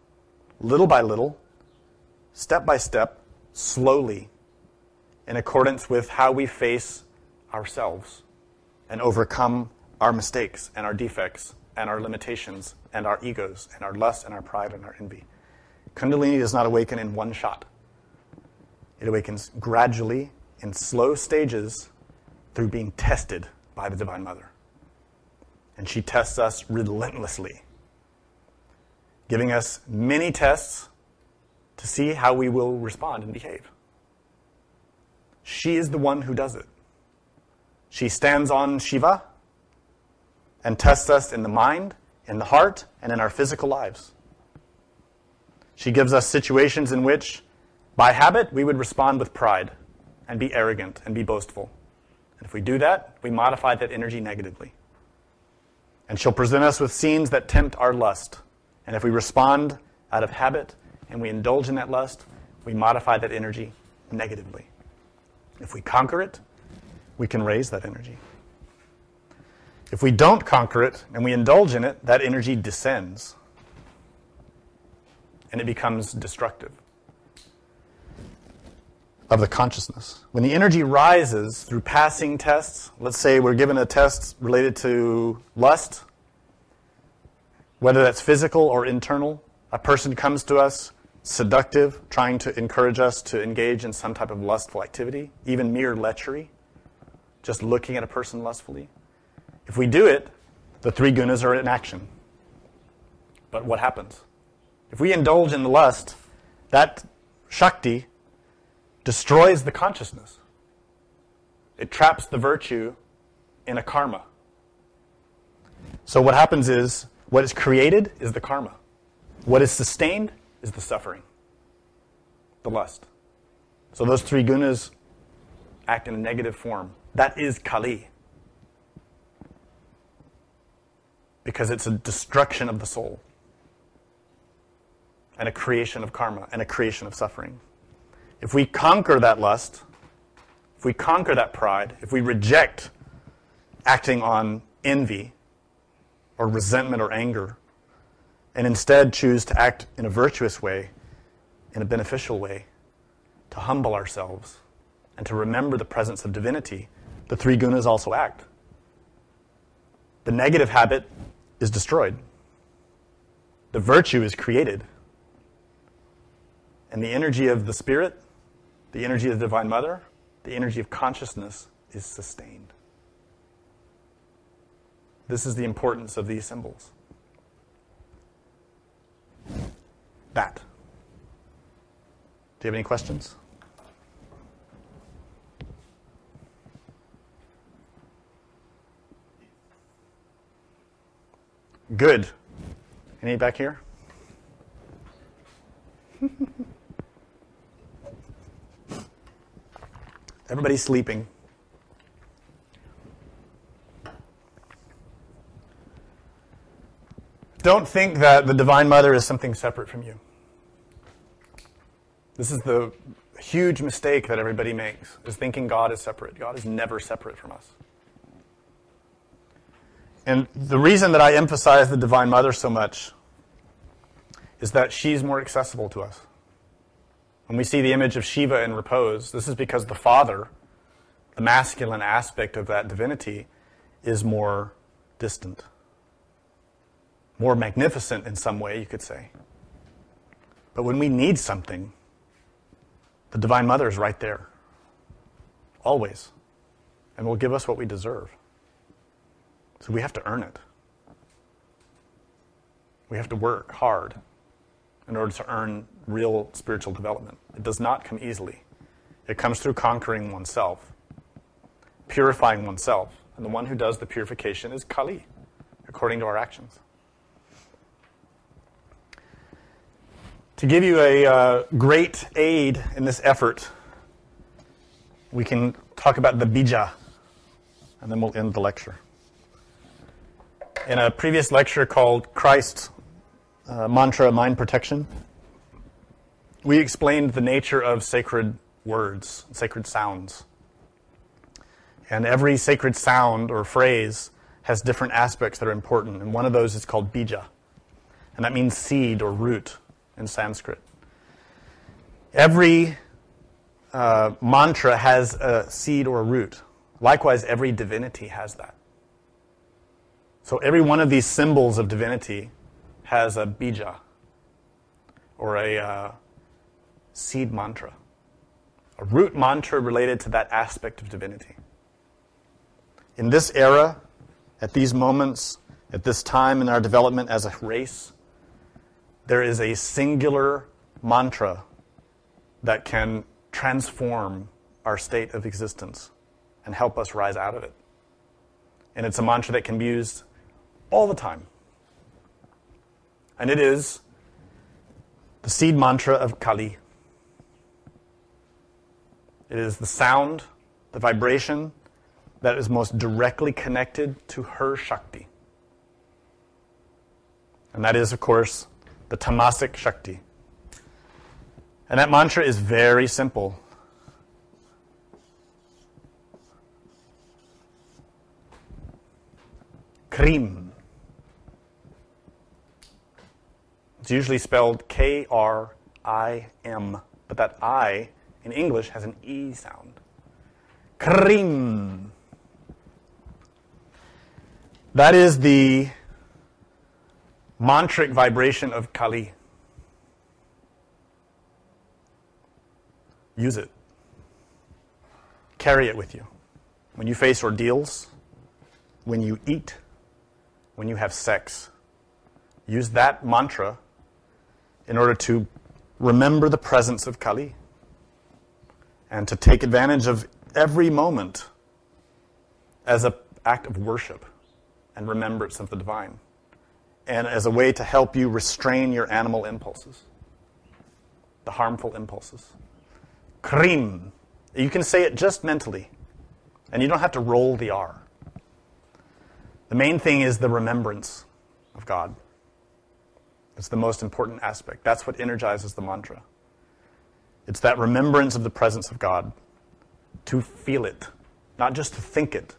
little by little, step by step, slowly in accordance with how we face ourselves and overcome our mistakes and our defects and our limitations and our egos and our lust and our pride and our envy. Kundalini does not awaken in one shot. It awakens gradually in slow stages through being tested by the Divine Mother. And she tests us relentlessly, giving us many tests to see how we will respond and behave. She is the one who does it. She stands on Shiva and tests us in the mind, in the heart, and in our physical lives. She gives us situations in which, by habit, we would respond with pride and be arrogant and be boastful. And if we do that, we modify that energy negatively. And she'll present us with scenes that tempt our lust. And if we respond out of habit and we indulge in that lust, we modify that energy negatively. If we conquer it, we can raise that energy. If we don't conquer it and we indulge in it, that energy descends and it becomes destructive of the consciousness. When the energy rises through passing tests, let's say we're given a test related to lust, whether that's physical or internal, a person comes to us seductive, trying to encourage us to engage in some type of lustful activity, even mere lechery, just looking at a person lustfully. If we do it, the three gunas are in action. But what happens? If we indulge in the lust, that Shakti destroys the consciousness. It traps the virtue in a karma. So what happens is, what is created is the karma. What is sustained is the suffering, the lust. So those three gunas act in a negative form. That is Kali. Because it's a destruction of the soul, and a creation of karma, and a creation of suffering. If we conquer that lust, if we conquer that pride, if we reject acting on envy or resentment or anger, and instead choose to act in a virtuous way, in a beneficial way, to humble ourselves and to remember the presence of divinity, the three gunas also act. The negative habit is destroyed. The virtue is created. And the energy of the Spirit, the energy of the Divine Mother, the energy of consciousness is sustained. This is the importance of these symbols. That. Do you have any questions? Good. Any back here? Everybody's sleeping. Don't think that the Divine Mother is something separate from you. This is the huge mistake that everybody makes, is thinking God is separate. God is never separate from us. And the reason that I emphasize the Divine Mother so much is that she's more accessible to us. When we see the image of Shiva in repose, this is because the Father, the masculine aspect of that divinity, is more distant, more magnificent in some way, you could say. But when we need something, the Divine Mother is right there, always, and will give us what we deserve. So we have to earn it. We have to work hard in order to earn real spiritual development. It does not come easily. It comes through conquering oneself, purifying oneself. And the one who does the purification is Kali, according to our actions. To give you a uh, great aid in this effort, we can talk about the bija, and then we'll end the lecture. In a previous lecture called Christ's uh, Mantra Mind Protection, we explained the nature of sacred words, sacred sounds. And every sacred sound or phrase has different aspects that are important, and one of those is called bija, and that means seed or root in Sanskrit. Every uh, mantra has a seed or a root. Likewise, every divinity has that. So every one of these symbols of divinity has a bija or a uh, seed mantra, a root mantra related to that aspect of divinity. In this era, at these moments, at this time in our development as a race, there is a singular mantra that can transform our state of existence and help us rise out of it. And it's a mantra that can be used all the time. And it is the seed mantra of Kali. It is the sound, the vibration that is most directly connected to her Shakti. And that is, of course, the Tamasic Shakti. And that mantra is very simple. Krim. It's usually spelled K R I M, but that I in English has an E sound. Krim. That is the mantric vibration of Kali. Use it. Carry it with you. When you face ordeals, when you eat, when you have sex, use that mantra in order to remember the presence of Kali and to take advantage of every moment as an act of worship and remembrance of the divine, and as a way to help you restrain your animal impulses, the harmful impulses. Krim. You can say it just mentally, and you don't have to roll the R. The main thing is the remembrance of God. It's the most important aspect. That's what energizes the mantra. It's that remembrance of the presence of God, to feel it, not just to think it,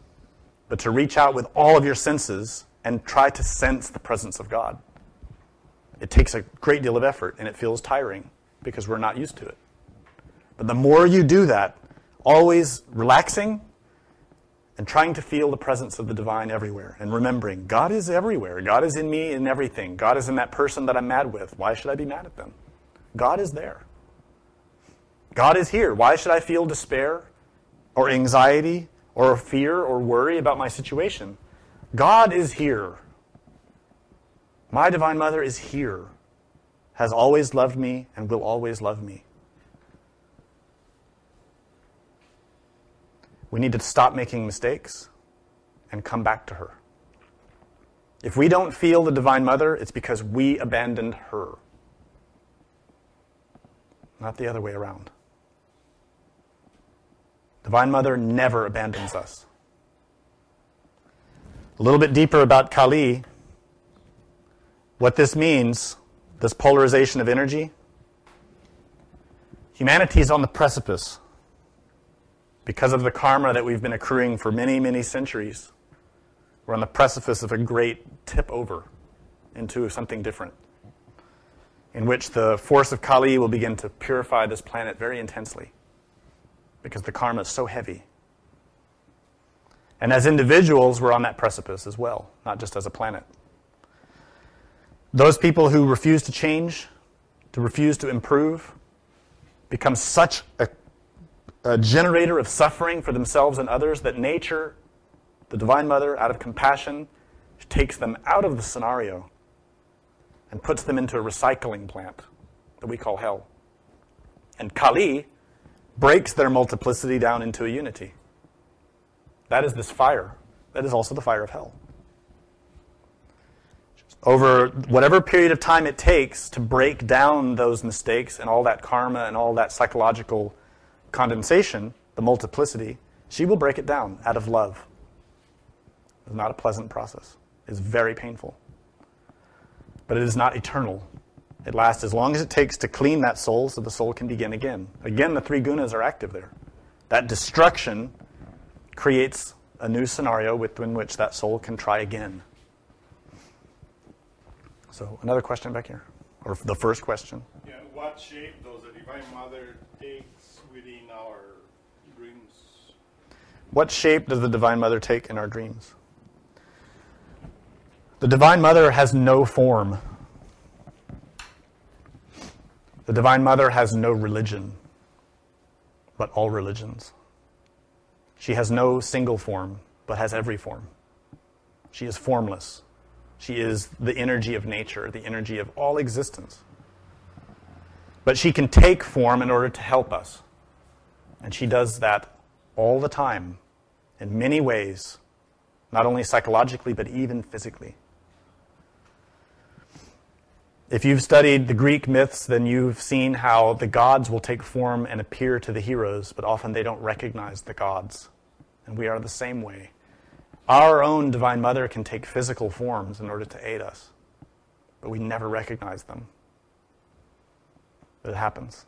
but to reach out with all of your senses and try to sense the presence of God. It takes a great deal of effort and it feels tiring because we're not used to it. But the more you do that, always relaxing and trying to feel the presence of the divine everywhere and remembering God is everywhere. God is in me in everything. God is in that person that I'm mad with. Why should I be mad at them? God is there. God is here. Why should I feel despair or anxiety or fear or worry about my situation? God is here. My Divine Mother is here, has always loved me, and will always love me. We need to stop making mistakes and come back to her. If we don't feel the Divine Mother, it's because we abandoned her, not the other way around. Divine Mother never abandons us. A little bit deeper about Kali. What this means, this polarization of energy, humanity is on the precipice because of the karma that we've been accruing for many, many centuries. We're on the precipice of a great tip over into something different, in which the force of Kali will begin to purify this planet very intensely because the karma is so heavy. And as individuals, we're on that precipice as well, not just as a planet. Those people who refuse to change, to refuse to improve, become such a, a generator of suffering for themselves and others that nature the Divine Mother, out of compassion, takes them out of the scenario and puts them into a recycling plant that we call hell. And Kali breaks their multiplicity down into a unity. That is this fire. That is also the fire of hell. Over whatever period of time it takes to break down those mistakes and all that karma and all that psychological condensation, the multiplicity, she will break it down out of love. It's not a pleasant process. It's very painful. But it is not eternal. It lasts as long as it takes to clean that soul so the soul can begin again. Again, the three gunas are active there. That destruction creates a new scenario within which that soul can try again. So, another question back here? Or the first question? Yeah, what shape does the Divine Mother takes within our dreams? What shape does the Divine Mother take in our dreams? The Divine Mother has no form. The Divine Mother has no religion, but all religions. She has no single form, but has every form. She is formless. She is the energy of nature, the energy of all existence. But she can take form in order to help us. And she does that all the time, in many ways, not only psychologically, but even physically. If you've studied the Greek myths, then you've seen how the gods will take form and appear to the heroes, but often they don't recognize the gods. And we are the same way. Our own Divine Mother can take physical forms in order to aid us, but we never recognize them. But it happens.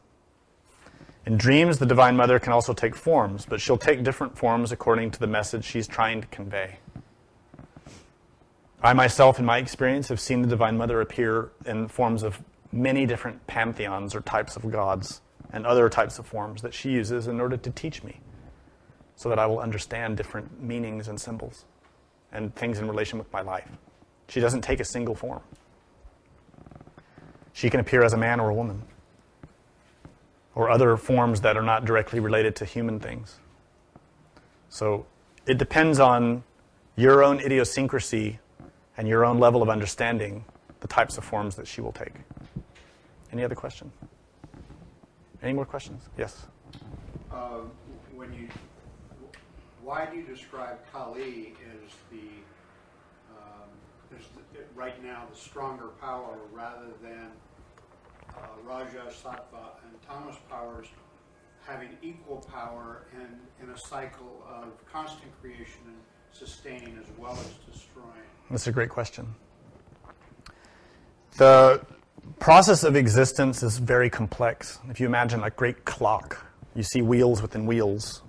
In dreams, the Divine Mother can also take forms, but she'll take different forms according to the message she's trying to convey. I myself, in my experience, have seen the Divine Mother appear in forms of many different pantheons or types of gods and other types of forms that she uses in order to teach me so that I will understand different meanings and symbols and things in relation with my life. She doesn't take a single form. She can appear as a man or a woman or other forms that are not directly related to human things. So it depends on your own idiosyncrasy and your own level of understanding the types of forms that she will take. Any other question? Any more questions? Yes. Uh, when you, why do you describe Kali as the, um, as the, right now the stronger power rather than uh, Raja, Sattva, and Tamas powers having equal power and in a cycle of constant creation and sustaining as well as destroying? That's a great question. The process of existence is very complex. If you imagine a great clock, you see wheels within wheels,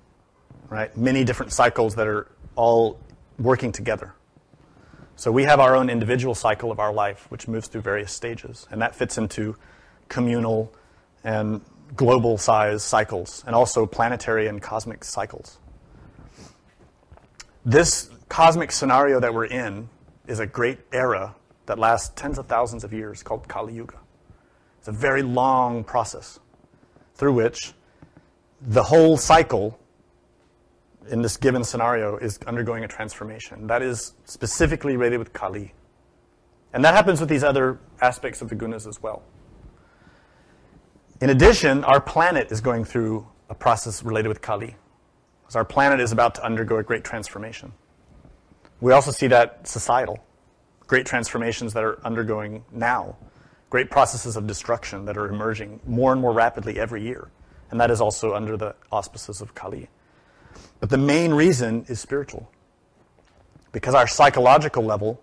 right? Many different cycles that are all working together. So we have our own individual cycle of our life, which moves through various stages, and that fits into communal and global size cycles, and also planetary and cosmic cycles. This cosmic scenario that we're in is a great era that lasts tens of thousands of years called Kali Yuga. It's a very long process through which the whole cycle in this given scenario is undergoing a transformation. That is specifically related with Kali. And that happens with these other aspects of the gunas as well. In addition, our planet is going through a process related with Kali. Because our planet is about to undergo a great transformation. We also see that societal. Great transformations that are undergoing now. Great processes of destruction that are emerging more and more rapidly every year. And that is also under the auspices of Kali. But the main reason is spiritual. Because our psychological level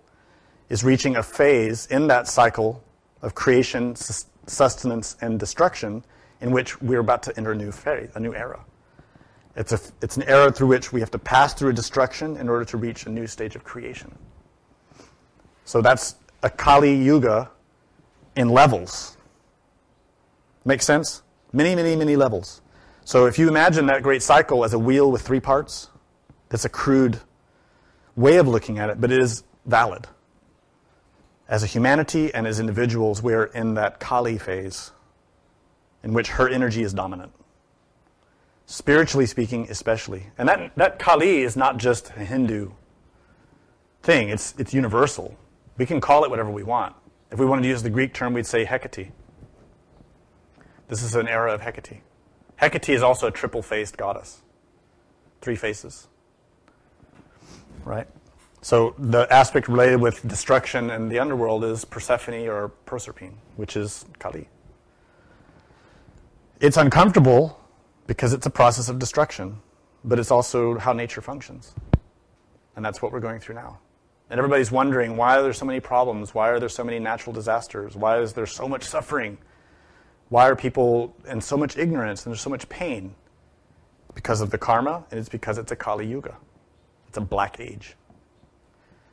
is reaching a phase in that cycle of creation, sustenance, and destruction in which we're about to enter a new phase, a new era. It's, a, it's an era through which we have to pass through a destruction in order to reach a new stage of creation. So that's a Kali Yuga in levels. Make sense? Many, many, many levels. So if you imagine that great cycle as a wheel with three parts, that's a crude way of looking at it, but it is valid. As a humanity and as individuals, we're in that Kali phase in which her energy is dominant. Spiritually speaking, especially. And that, that Kali is not just a Hindu thing, it's, it's universal. We can call it whatever we want. If we wanted to use the Greek term, we'd say Hecate. This is an era of Hecate. Hecate is also a triple faced goddess, three faces. Right? So the aspect related with destruction and the underworld is Persephone or Proserpine, which is Kali. It's uncomfortable because it's a process of destruction, but it's also how nature functions. And that's what we're going through now. And everybody's wondering why are there so many problems? Why are there so many natural disasters? Why is there so much suffering? Why are people in so much ignorance and there's so much pain? Because of the karma, and it's because it's a Kali Yuga. It's a black age.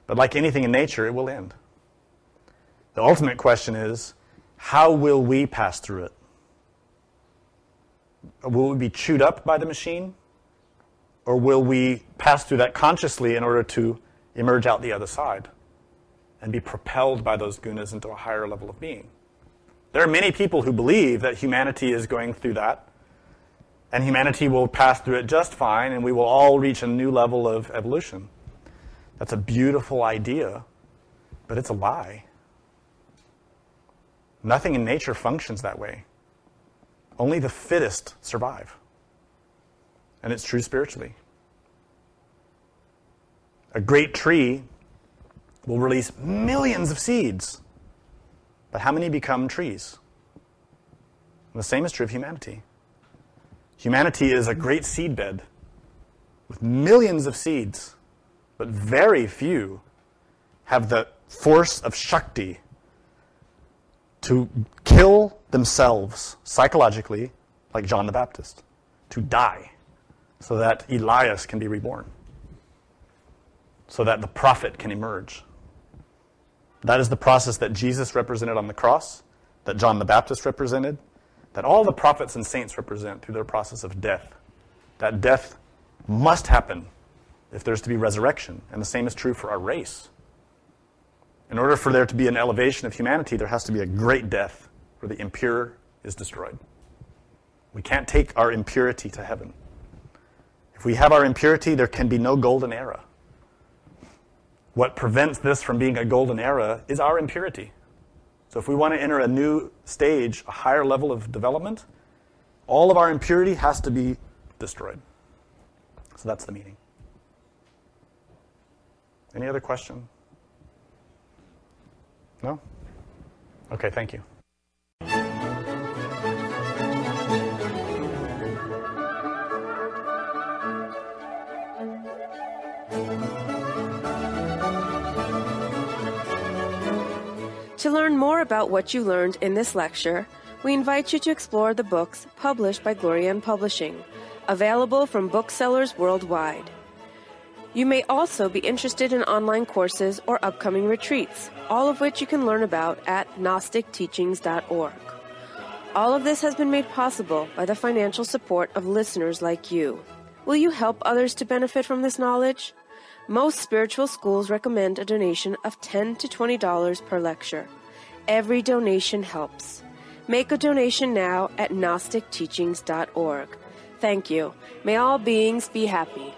But like anything in nature, it will end. The ultimate question is how will we pass through it? Will we be chewed up by the machine? Or will we pass through that consciously in order to emerge out the other side and be propelled by those gunas into a higher level of being? There are many people who believe that humanity is going through that, and humanity will pass through it just fine, and we will all reach a new level of evolution. That's a beautiful idea, but it's a lie. Nothing in nature functions that way. Only the fittest survive. And it's true spiritually. A great tree will release millions of seeds but how many become trees? And the same is true of humanity. Humanity is a great seedbed with millions of seeds, but very few have the force of Shakti to kill themselves psychologically, like John the Baptist, to die, so that Elias can be reborn, so that the prophet can emerge. That is the process that Jesus represented on the cross, that John the Baptist represented, that all the prophets and saints represent through their process of death. That death must happen if there's to be resurrection. And the same is true for our race. In order for there to be an elevation of humanity, there has to be a great death where the impure is destroyed. We can't take our impurity to heaven. If we have our impurity, there can be no golden era. What prevents this from being a golden era is our impurity. So if we want to enter a new stage, a higher level of development, all of our impurity has to be destroyed. So that's the meaning. Any other question? No? Okay, thank you. Learn more about what you learned in this lecture, we invite you to explore the books published by Glorian Publishing, available from booksellers worldwide. You may also be interested in online courses or upcoming retreats, all of which you can learn about at GnosticTeachings.org. All of this has been made possible by the financial support of listeners like you. Will you help others to benefit from this knowledge? Most spiritual schools recommend a donation of 10 to $20 per lecture. Every donation helps. Make a donation now at GnosticTeachings.org. Thank you. May all beings be happy.